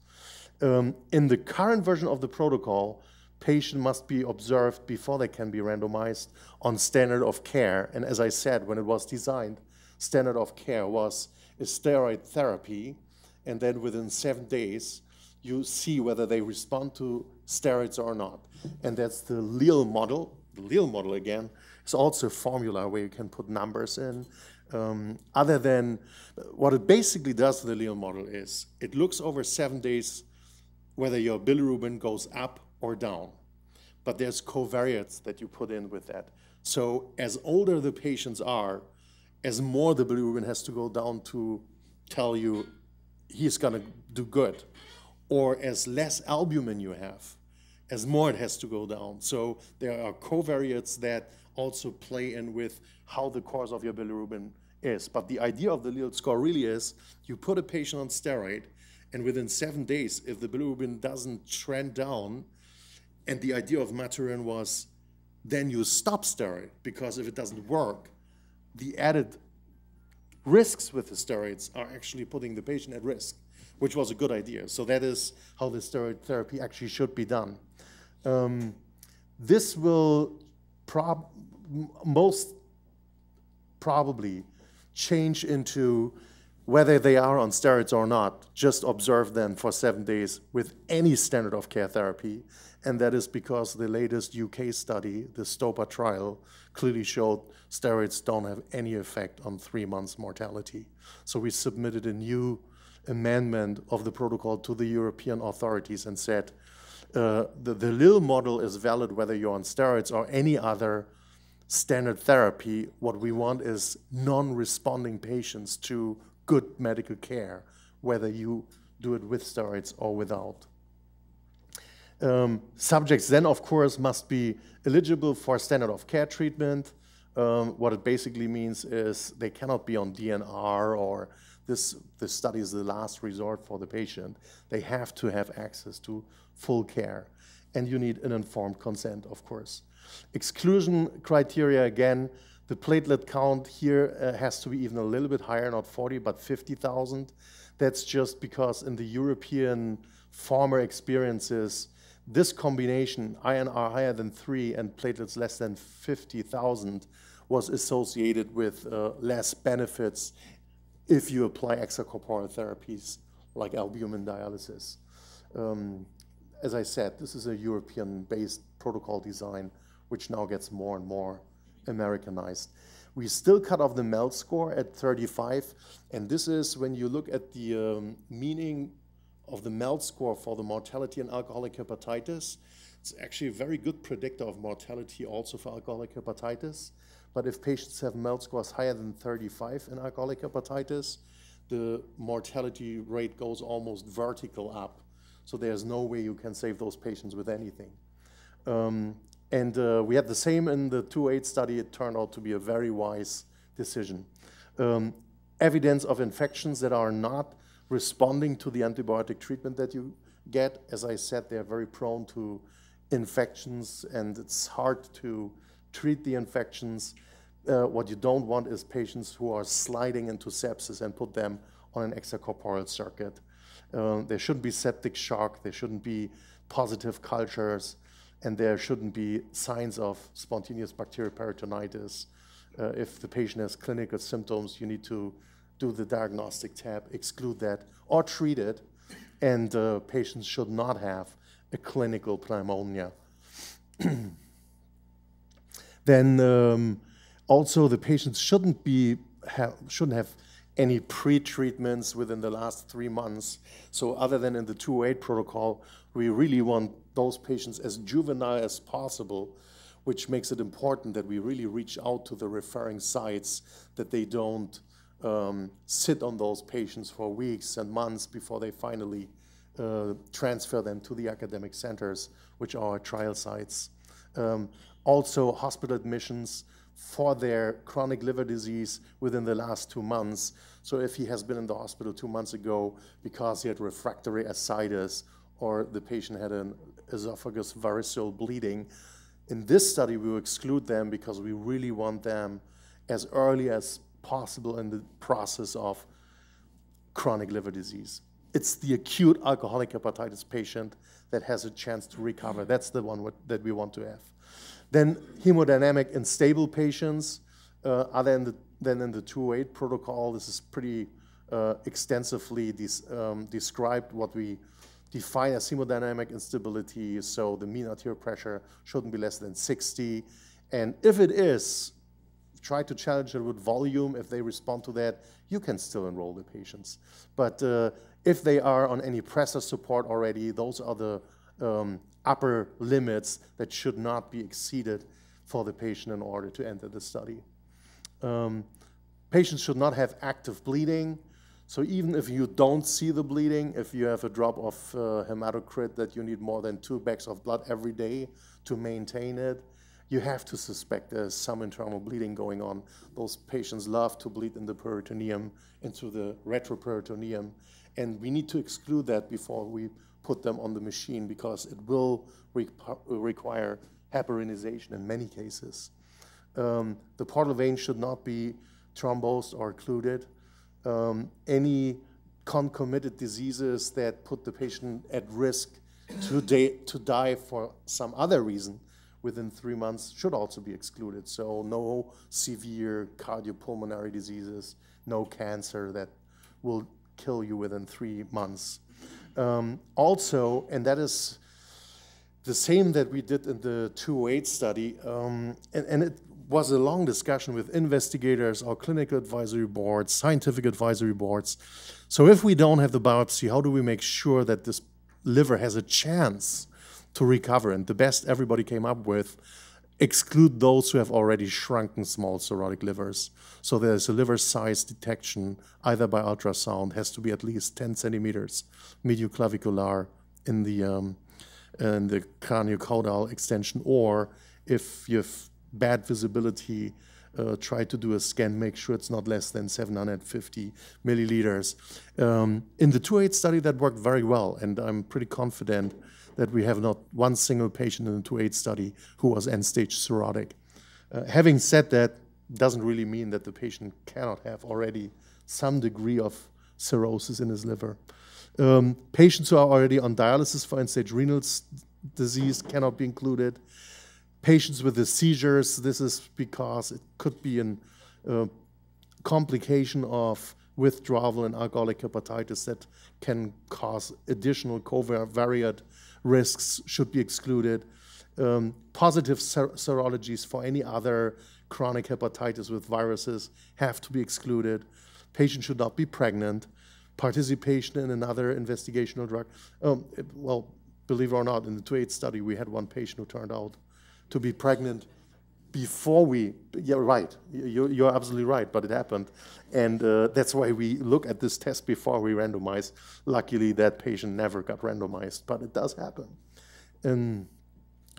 Um, in the current version of the protocol, patient must be observed before they can be randomized on standard of care. And as I said, when it was designed, standard of care was a steroid therapy, and then within seven days, you see whether they respond to steroids or not. And that's the Lille model. The Lille model, again, is also a formula where you can put numbers in. Um, other than what it basically does, the Lille model is it looks over seven days whether your bilirubin goes up or down. But there's covariates that you put in with that. So as older the patients are, as more the bilirubin has to go down to tell you he's going to do good. Or as less albumin you have, as more it has to go down. So there are covariates that also play in with how the course of your bilirubin is. But the idea of the Lille score really is you put a patient on steroid, and within seven days, if the bilirubin doesn't trend down, and the idea of Mathurin was then you stop steroid because if it doesn't work, the added risks with the steroids are actually putting the patient at risk, which was a good idea. So that is how the steroid therapy actually should be done. Um, this will prob most probably change into whether they are on steroids or not, just observe them for seven days with any standard of care therapy. And that is because the latest UK study, the STOPAH trial, clearly showed steroids don't have any effect on three months mortality. So we submitted a new amendment of the protocol to the European authorities and said uh, the, the Lille model is valid whether you're on steroids or any other standard therapy. What we want is non responding patients to good medical care, whether you do it with steroids or without. Um, subjects then, of course, must be eligible for standard of care treatment. Um, what it basically means is they cannot be on DNR or this, this study is the last resort for the patient. They have to have access to full care. And you need an informed consent, of course. Exclusion criteria, again, the platelet count here uh, has to be even a little bit higher, not 40, but 50,000. That's just because in the European former experiences, this combination, INR higher than 3 and platelets less than 50,000, was associated with uh, less benefits if you apply extracorporeal therapies like albumin dialysis. Um, as I said, this is a European-based protocol design, which now gets more and more Americanized. We still cut off the MELD score at 35, and this is when you look at the um, meaning of the MELD score for the mortality in alcoholic hepatitis. It's actually a very good predictor of mortality also for alcoholic hepatitis. But if patients have MELD scores higher than 35 in alcoholic hepatitis, the mortality rate goes almost vertical up. So there's no way you can save those patients with anything. Um, and uh, we had the same in the 2.8 study. It turned out to be a very wise decision. Um, evidence of infections that are not responding to the antibiotic treatment that you get. As I said, they're very prone to infections, and it's hard to treat the infections. Uh, what you don't want is patients who are sliding into sepsis and put them on an extracorporeal circuit. Uh, there shouldn't be septic shock, there shouldn't be positive cultures, and there shouldn't be signs of spontaneous bacterial peritonitis. Uh, if the patient has clinical symptoms, you need to do the diagnostic tab, exclude that, or treat it, and uh, patients should not have a clinical pneumonia. [clears throat] then um, also the patients shouldn't be have, shouldn't have any pre-treatments within the last three months. So other than in the 208 protocol, we really want those patients as juvenile as possible, which makes it important that we really reach out to the referring sites, that they don't um, sit on those patients for weeks and months before they finally uh, transfer them to the academic centers, which are trial sites. Um, also, hospital admissions for their chronic liver disease within the last two months. So if he has been in the hospital two months ago because he had refractory ascites or the patient had an esophagus variceal bleeding, in this study we will exclude them because we really want them as early as possible in the process of chronic liver disease. It's the acute alcoholic hepatitis patient that has a chance to recover. That's the one that we want to have. Then hemodynamic unstable patients, uh, other than, the, than in the 208 protocol, this is pretty uh, extensively um, described what we define as hemodynamic instability. So the mean arterial pressure shouldn't be less than 60. And if it is, try to challenge it with volume. If they respond to that, you can still enroll the patients. But uh, if they are on any pressor support already, those are the um, upper limits that should not be exceeded for the patient in order to enter the study. Um, patients should not have active bleeding. So even if you don't see the bleeding, if you have a drop of uh, hematocrit that you need more than two bags of blood every day to maintain it, you have to suspect there's some internal bleeding going on. Those patients love to bleed in the peritoneum, into the retroperitoneum, and we need to exclude that before we put them on the machine because it will re require heparinization in many cases. Um, the portal vein should not be thrombosed or occluded. Um, any concomitant diseases that put the patient at risk to, to die for some other reason within three months should also be excluded. So no severe cardiopulmonary diseases, no cancer that will kill you within three months. Um, also, and that is the same that we did in the 208 study, um, and, and, it was a long discussion with investigators, our clinical advisory boards, scientific advisory boards. So if we don't have the biopsy, how do we make sure that this liver has a chance to recover? And the best everybody came up with exclude those who have already shrunken small cirrhotic livers. So there's a liver size detection either by ultrasound, has to be at least 10 centimeters medioclavicular in the, um, in the craniocaudal extension, or if you have bad visibility, uh, try to do a scan, make sure it's not less than 750 milliliters. Um, in the 2.8 study, that worked very well, and I'm pretty confident that we have not one single patient in the 2.8 study who was end-stage cirrhotic. Uh, having said that, doesn't really mean that the patient cannot have already some degree of cirrhosis in his liver. Um, patients who are already on dialysis for end-stage renal disease cannot be included. Patients with the seizures, this is because it could be a uh, complication of withdrawal and alcoholic hepatitis that can cause additional covariate risks should be excluded. Um, positive ser serologies for any other chronic hepatitis with viruses have to be excluded. Patients should not be pregnant. Participation in another investigational drug. Um, well, believe it or not, in the 2.8 study, we had one patient who turned out to be pregnant before we, yeah, right, you're, you're absolutely right, but it happened. And uh, that's why we look at this test before we randomize. Luckily, that patient never got randomized, but it does happen. And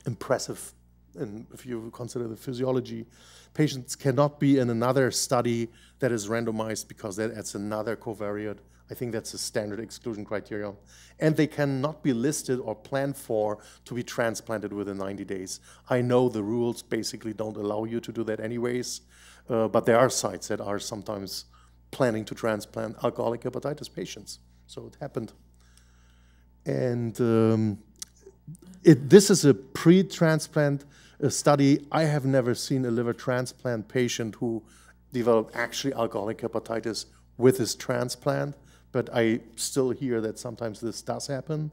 impressive, and if you consider the physiology, patients cannot be in another study that is randomized because that adds another covariate I think that's a standard exclusion criterion. And they cannot be listed or planned for to be transplanted within 90 days. I know the rules basically don't allow you to do that anyways, uh, but there are sites that are sometimes planning to transplant alcoholic hepatitis patients. So it happened. And um, it, this is a pre-transplant uh, study. I have never seen a liver transplant patient who developed actually alcoholic hepatitis with his transplant but I still hear that sometimes this does happen,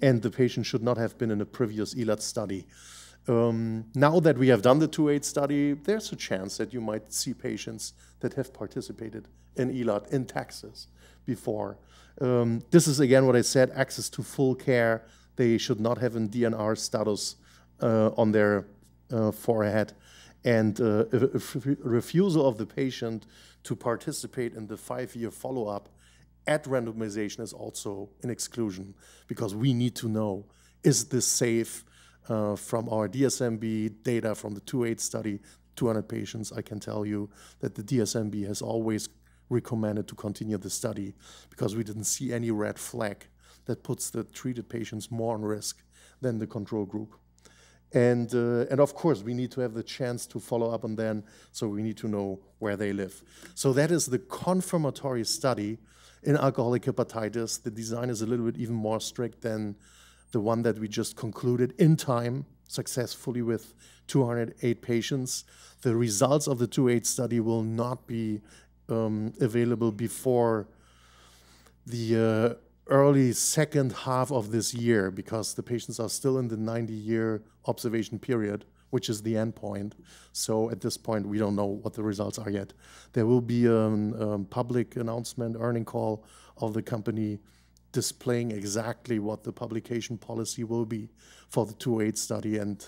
and the patient should not have been in a previous ELAD study. Um, now that we have done the 2.8 study, there's a chance that you might see patients that have participated in ELAD in Texas before. Um, this is again what I said, access to full care. They should not have a DNR status uh, on their uh, forehead. And uh, refusal of the patient to participate in the five-year follow-up at randomization is also an exclusion because we need to know, is this safe? Uh, from our DSMB data from the 2.8 study, 200 patients, I can tell you that the DSMB has always recommended to continue the study because we didn't see any red flag that puts the treated patients more on risk than the control group. And, uh, and of course, we need to have the chance to follow up on them, so we need to know where they live. So that is the confirmatory study in alcoholic hepatitis. The design is a little bit even more strict than the one that we just concluded in time successfully with 208 patients. The results of the 2.8 study will not be um, available before the uh, early second half of this year because the patients are still in the 90-year observation period, which is the endpoint. So at this point, we don't know what the results are yet. There will be a um, um, public announcement, earning call of the company displaying exactly what the publication policy will be for the 2.8 study. And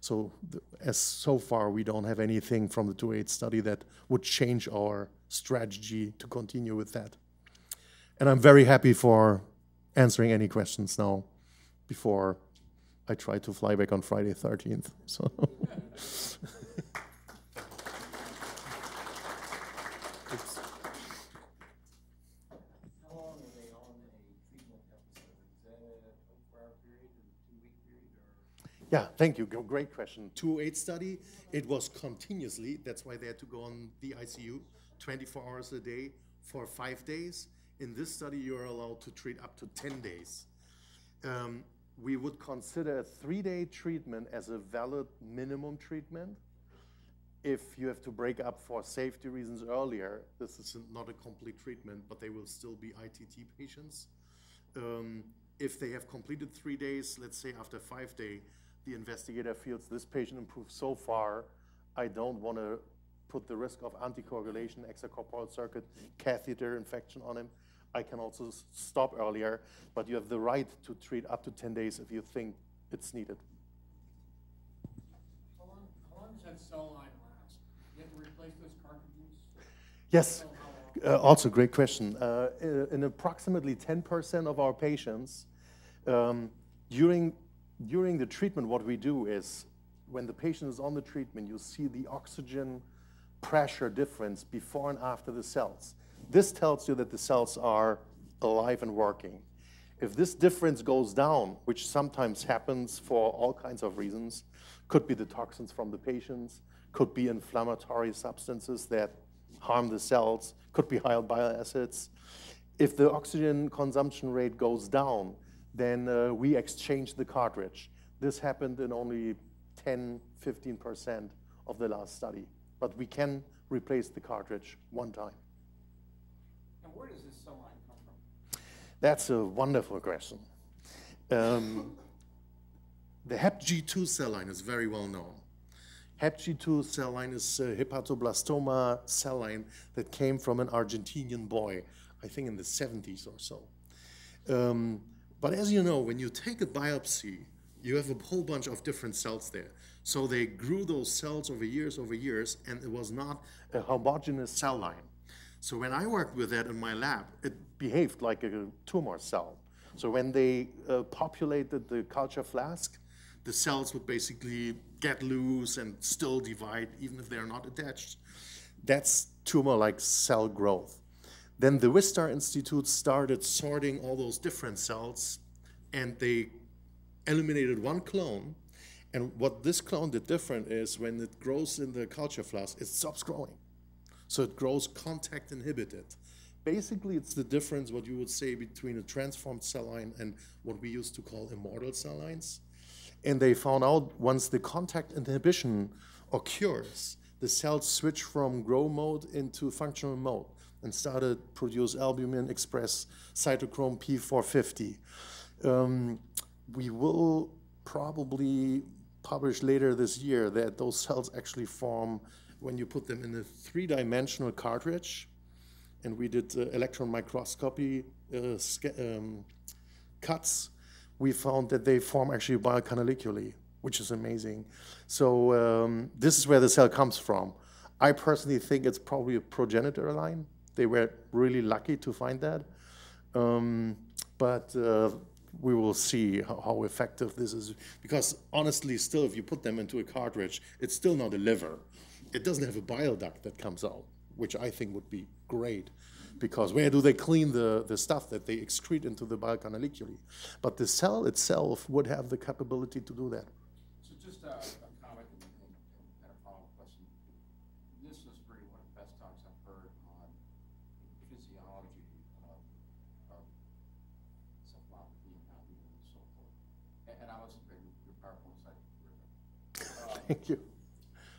so as so far, we don't have anything from the 2.8 study that would change our strategy to continue with that. And I'm very happy for answering any questions now before I try to fly back on Friday 13th. So. [laughs] Yeah, thank you. Great question. 208 study, it was continuously. That's why they had to go on the ICU 24 hours a day for five days. In this study, you're allowed to treat up to 10 days. Um, we would consider a three-day treatment as a valid minimum treatment. If you have to break up for safety reasons earlier, this is not a complete treatment, but they will still be ITT patients. Um, if they have completed three days, let's say after five day, the investigator feels this patient improved so far, I don't want to put the risk of anticoagulation, extracorporeal circuit, catheter infection on him. I can also stop earlier, but you have the right to treat up to 10 days if you think it's needed. How long, how long does that cell line last? You have to replace those cartridges? Yes. Uh, also, great question. Uh, in approximately 10% of our patients, um, during during the treatment, what we do is when the patient is on the treatment, you see the oxygen pressure difference before and after the cells. This tells you that the cells are alive and working. If this difference goes down, which sometimes happens for all kinds of reasons, could be the toxins from the patients, could be inflammatory substances that harm the cells, could be high bile acids. If the oxygen consumption rate goes down, then uh, we exchange the cartridge. This happened in only 10, 15% of the last study. But we can replace the cartridge one time. And where does this cell line come from? That's a wonderful question. Um, the HepG2 cell line is very well known. HepG2 cell line is a hepatoblastoma cell line that came from an Argentinian boy, I think in the 70s or so. Um, but as you know, when you take a biopsy, you have a whole bunch of different cells there. So they grew those cells over years, over years, and it was not a homogeneous cell line. So when I worked with that in my lab, it behaved like a tumor cell. So when they uh, populated the culture flask, the cells would basically get loose and still divide, even if they're not attached. That's tumor-like cell growth. Then the Wistar Institute started sorting all those different cells and they eliminated one clone. And what this clone did different is when it grows in the culture flask, it stops growing. So it grows contact inhibited. Basically, it's the difference, what you would say, between a transformed cell line and what we used to call immortal cell lines. And they found out once the contact inhibition occurs, the cells switch from grow mode into functional mode and started produce albumin, express cytochrome P450. Um, we will probably publish later this year that those cells actually form when you put them in a three-dimensional cartridge. And we did uh, electron microscopy uh, um, cuts. We found that they form actually bile canaliculi, which is amazing. So um, this is where the cell comes from. I personally think it's probably a progenitor line. They were really lucky to find that. Um, but uh, we will see how, how, effective this is. Because honestly, still, if you put them into a cartridge, it's still not a liver. It doesn't have a bile duct that comes out, which I think would be great. Because where do they clean the, the stuff that they excrete into the bile canaliculi? But the cell itself would have the capability to do that. So just a, a comment and, a follow-up question. This was really one of the best talks I've heard on physiology of, of cephalopathy and albumin and so forth. And, and I was your, your PowerPoint site. Uh, [laughs] Thank you.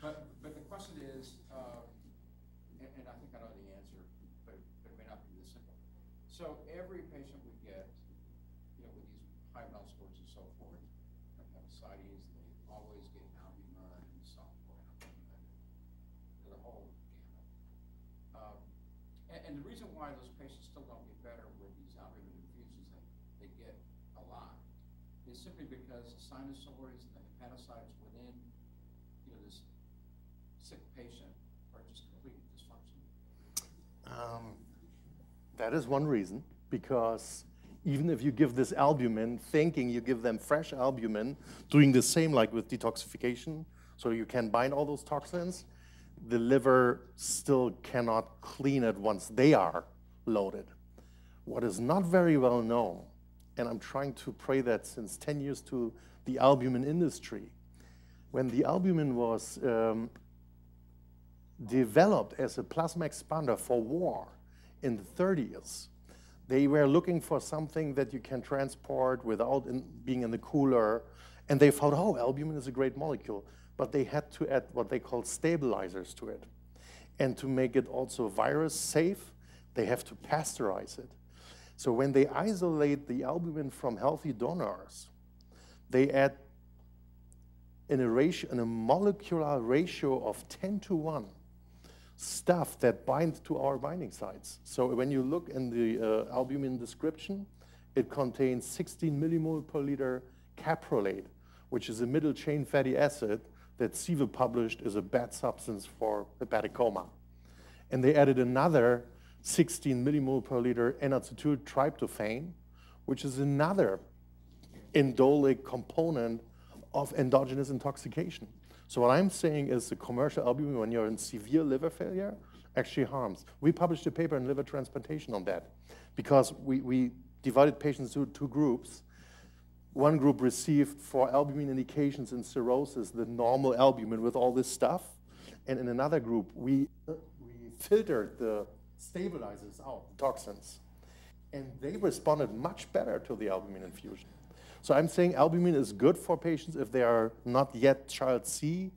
But, but the question is, uh, and, and I think I know the answer, but, but it may not be this simple. So every patient we get, you know, with these high MELD scores and so forth, like hepatitis, they always get albumin and salt-poor albumin, the whole gamut. Um, and, and the reason why those patients still don't get better with these albumin infusions that they get a lot is simply because the and the hepatocytes within, you know, this sick patient are just completely dysfunctional. Um, that is one reason, because even if you give this albumin, thinking you give them fresh albumin, doing the same like with detoxification, so you can bind all those toxins, the liver still cannot clean it once they are loaded. What is not very well known, and I'm trying to pray that since 10 years to the albumin industry, when the albumin was um, developed as a plasma expander for war in the 30s, they were looking for something that you can transport without in, being in the cooler. And they found, oh, albumin is a great molecule. But they had to add what they call stabilizers to it. And to make it also virus safe, they have to pasteurize it. So when they isolate the albumin from healthy donors, they add in a ratio, in a molecular ratio of 10 to 1 stuff that binds to our binding sites. So when you look in the uh, albumin description, it contains 16 millimole per liter caprylate, which is a middle chain fatty acid that CIVA published is a bad substance for hepatic coma. And they added another 16 millimole per liter N-acetyl tryptophan, which is another indolic component of endogenous intoxication. So what I'm saying is the commercial albumin, when you're in severe liver failure, actually harms. We published a paper in liver transplantation on that because we, we divided patients into two groups. One group received for albumin indications in cirrhosis the normal albumin with all this stuff. And in another group, we, we filtered the stabilizers out, toxins. And they responded much better to the albumin infusion. So I'm saying albumin is good for patients if they are not yet child C.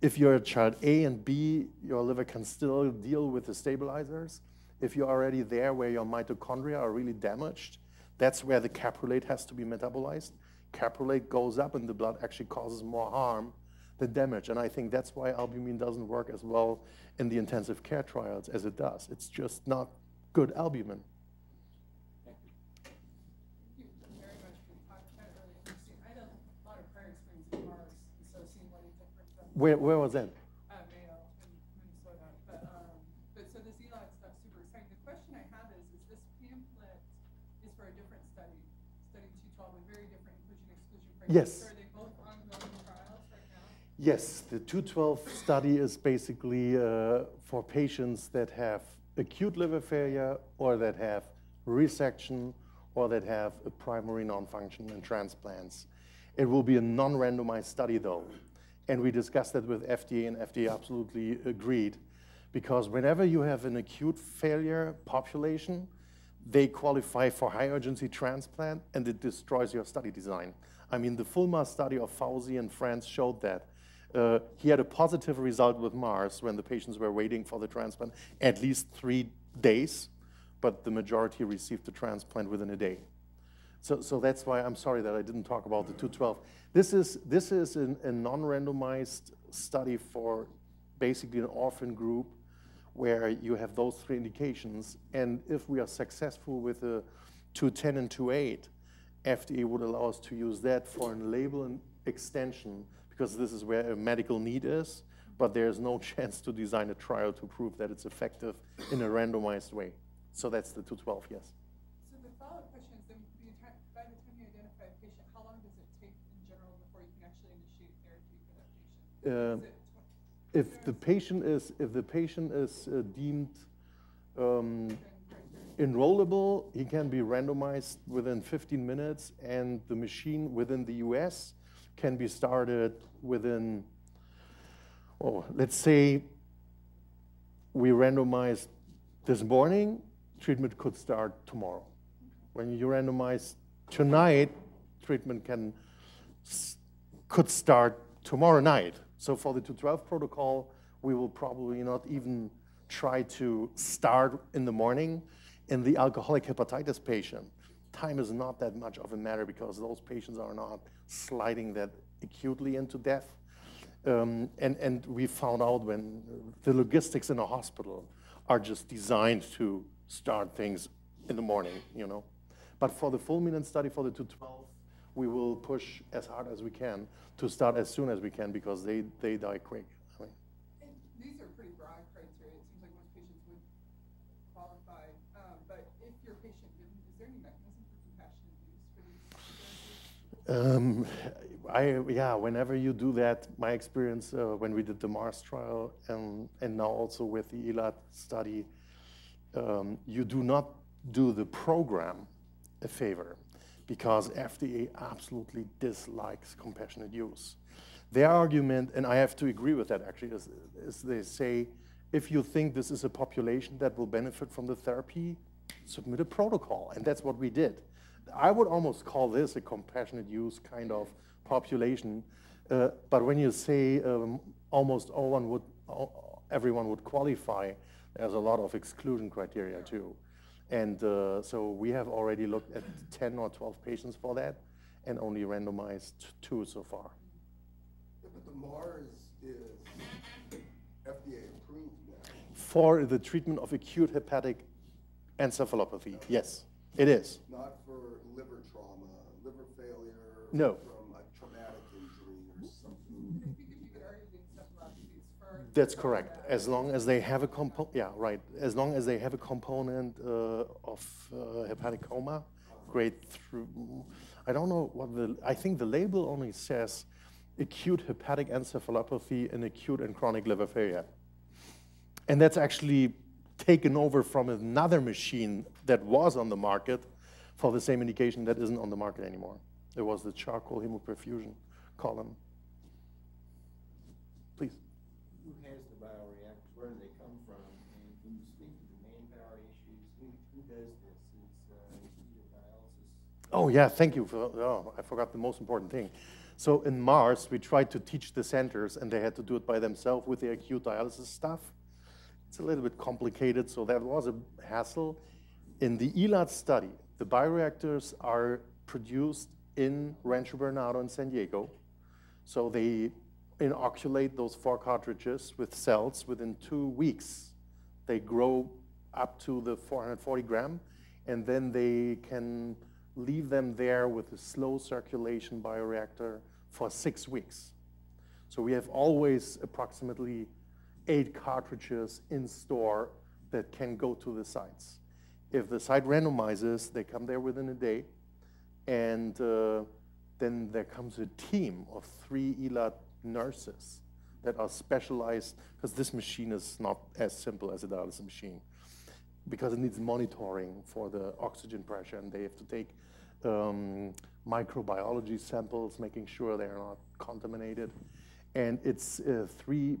If you're a child A and B, your liver can still deal with the stabilizers. If you're already there where your mitochondria are really damaged, that's where the caprylate has to be metabolized. Caprylate goes up and the blood actually causes more harm than damage. And I think that's why albumin doesn't work as well in the intensive care trials as it does. It's just not good albumin. Where, where was that? Uh, Mayo in Minnesota. But, um, but so this ELAD stuff's super exciting. The question I have is, is this pamphlet is for a different study, study 212 with very different inclusion exclusion criteria. Yes. Are they both ongoing trials right now? Yes, the 212 study is basically uh, for patients that have acute liver failure or that have resection or that have a primary non-function and transplants. It will be a non-randomized study though. And we discussed that with FDA, and FDA absolutely agreed. Because whenever you have an acute failure population, they qualify for high urgency transplant, and it destroys your study design. I mean, the Fulmar study of Faouzi in France showed that. Uh, he had a positive result with MARS when the patients were waiting for the transplant at least three days, but the majority received the transplant within a day. So, so that's why I'm sorry that I didn't talk about the 212. This is, this is an, a non-randomized study for basically an orphan group where you have those three indications. And if we are successful with a 210 and 28, FDA would allow us to use that for a label extension because this is where a medical need is, but there's no [laughs] chance to design a trial to prove that it's effective in a randomized way. So that's the 212, yes. So the follow-up question is, then the entire, by the time you identify a patient, how long does it take in general before you can actually initiate therapy for tw- If the patient is, if the patient is uh, deemed um, enrollable, he can be randomized within 15 minutes, and the machine within the US can be started within, oh, let's say we randomized this morning, treatment could start tomorrow. When you randomize tonight, treatment can could start tomorrow night. So for the 212 protocol, we will probably not even try to start in the morning. In the alcoholic hepatitis patient, time is not that much of a matter because those patients are not sliding that acutely into death. Um, and, and we found out when the logistics in a hospital are just designed to start things in the morning, you know. But for the fulminant study for the 212, we will push as hard as we can to start as soon as we can because they, they die quick. I mean, these are pretty broad criteria. It seems like most patients would qualify. Um, but if your patient didn't, is there any mechanism for compassionate use for these? Um, I, yeah, whenever you do that, my experience uh, when we did the MARS trial and, and now also with the ELAD study, um, you do not do the program a favor because FDA absolutely dislikes compassionate use. Their argument, and I have to agree with that actually, is, is they say if you think this is a population that will benefit from the therapy, submit a protocol. And that's what we did. I would almost call this a compassionate use kind of population. Uh, but when you say um, almost all one would, all, everyone would qualify, there's a lot of exclusion criteria too. And uh, so we have already looked at 10 or 12 patients for that and only randomized two so far. Yeah, But the MARS is FDA approved now. For the treatment of acute hepatic encephalopathy, yes, it is. Not for liver trauma, liver failure. No. From a traumatic injury or something. I think if you could argue the encephalopathies for. That's correct. As long as they have a compo, yeah, right. As long as they have a component uh, of uh, hepatic coma, grade through. I don't know what the. I think the label only says acute hepatic encephalopathy and acute and chronic liver failure. And that's actually taken over from another machine that was on the market for the same indication that isn't on the market anymore. It was the charcoal hemoperfusion column. Please. Who has the bioreactors? Where do they come from? And can you speak to the manpower issues? Who, who does this? Is, uh, is it dialysis? Oh, yeah, thank you. For, oh, I forgot the most important thing. So in MARS, we tried to teach the centers, and they had to do it by themselves with the acute dialysis stuff. It's a little bit complicated, so that was a hassle. In the ELAD study, the bioreactors are produced in Rancho Bernardo in San Diego. So they inoculate those four cartridges with cells within two weeks. They grow up to the 440 gram, and then they can leave them there with a slow circulation bioreactor for six weeks. So we have always approximately eight cartridges in store that can go to the sites. If the site randomizes, they come there within a day, and uh, then there comes a team of three ELAD nurses that are specialized, because this machine is not as simple as a dialysis machine, because it needs monitoring for the oxygen pressure, and they have to take um, microbiology samples, making sure they are not contaminated. And it's a three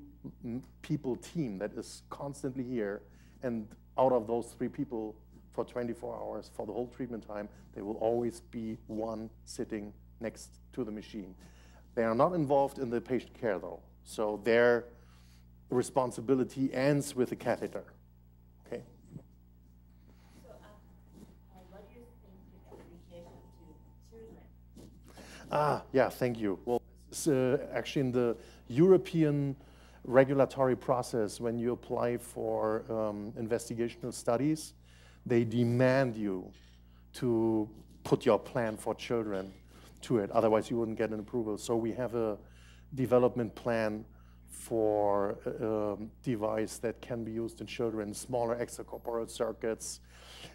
people team that is constantly here. And out of those three people, for 24 hours, for the whole treatment time, there will always be one sitting next to the machine. They are not involved in the patient care, though. So their responsibility ends with the catheter. Okay? So, um, uh, what do you think your application to Ah, yeah, thank you. Well, it's uh, actually in the European regulatory process, when you apply for um, investigational studies, they demand you to put your plan for children to it. Otherwise, you wouldn't get an approval. So we have a development plan for a um, device that can be used in children, smaller extracorporeal circuits.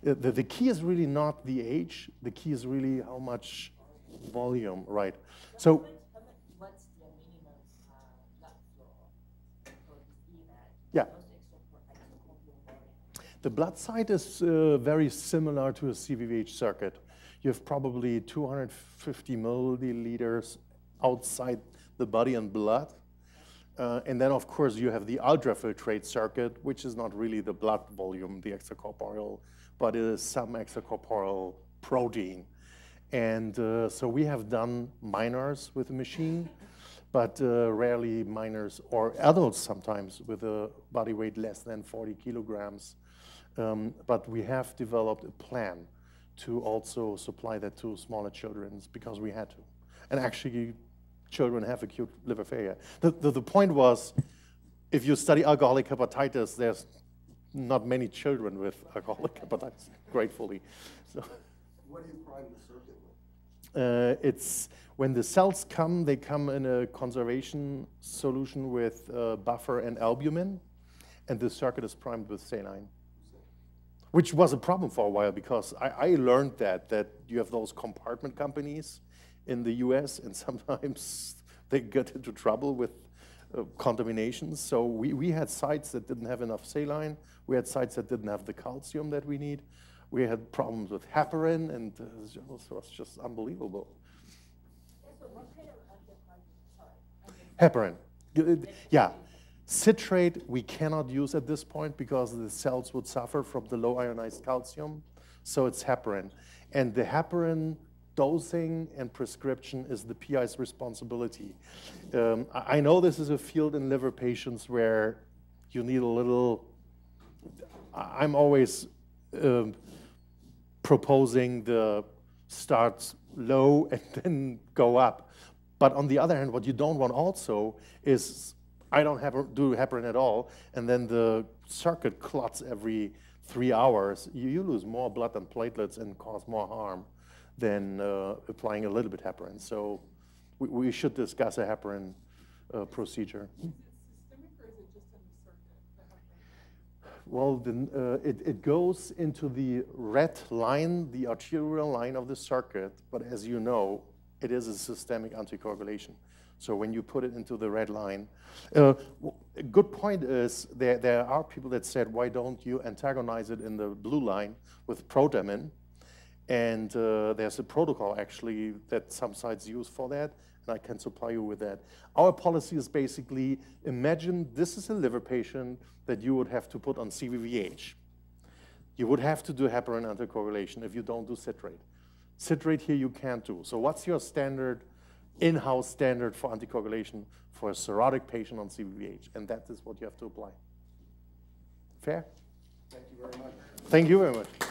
Uh, the, the key is really not the age. The key is really how much volume, right? So How much- how much- What's the uh, blood flow for this EVAC? Yeah. Those extra- extracorporeal volume? The blood side is uh, very similar to a CVVH circuit. You have probably 250 milliliters outside the body and blood. Uh, and then, of course, you have the ultrafiltrate circuit, which is not really the blood volume, the extracorporeal, but it is some extracorporeal protein. And uh, so we have done minors with the machine, but uh, rarely minors or adults sometimes with a body weight less than 40 kilograms. Um, but we have developed a plan to also supply that to smaller children because we had to. And actually, children have acute liver failure. The, the, the point was, if you study alcoholic hepatitis, there's not many children with alcoholic hepatitis, gratefully. So, What do you prime the? Uh, it's when the cells come, they come in a conservation solution with uh, buffer and albumin, and the circuit is primed with saline, which was a problem for a while because I, I learned that that you have those compartment companies in the U.S. and [laughs] sometimes they get into trouble with uh, contaminations. So we, we had sites that didn't have enough saline. We had sites that didn't have the calcium that we need. We had problems with heparin, and uh, it was- just unbelievable. Heparin. Yeah. Citrate, we cannot use at this point because the cells would suffer from the low ionized calcium. So it's heparin. And the heparin dosing and prescription is the PI's responsibility. Um, I know this is a field in liver patients where you need a little, I'm always um, proposing the start low [laughs] and then go up. But on the other hand, what you don't want also is I don't have do heparin at all, and then the circuit clots every three hours. You, you lose more blood and platelets and cause more harm than uh, applying a little bit heparin. So we, we should discuss a heparin uh, procedure. Is it systemic or is it just in the circuit? the heparin? Well, uh, it, it goes into the red line, the arterial line of the circuit, but as you know, it is a systemic anticoagulation. So when you put it into the red line, uh, a good point is there, there are people that said, why don't you antagonize it in the blue line with protamine? And uh, there's a protocol actually that some sites use for that, and I can supply you with that. Our policy is basically imagine this is a liver patient that you would have to put on CVVH. You would have to do heparin anticoagulation if you don't do citrate. Citrate here you can't do. So what's your standard, in-house standard for anticoagulation for a cirrhotic patient on CVVH? And that is what you have to apply. Fair? Thank you very much. Thank you very much.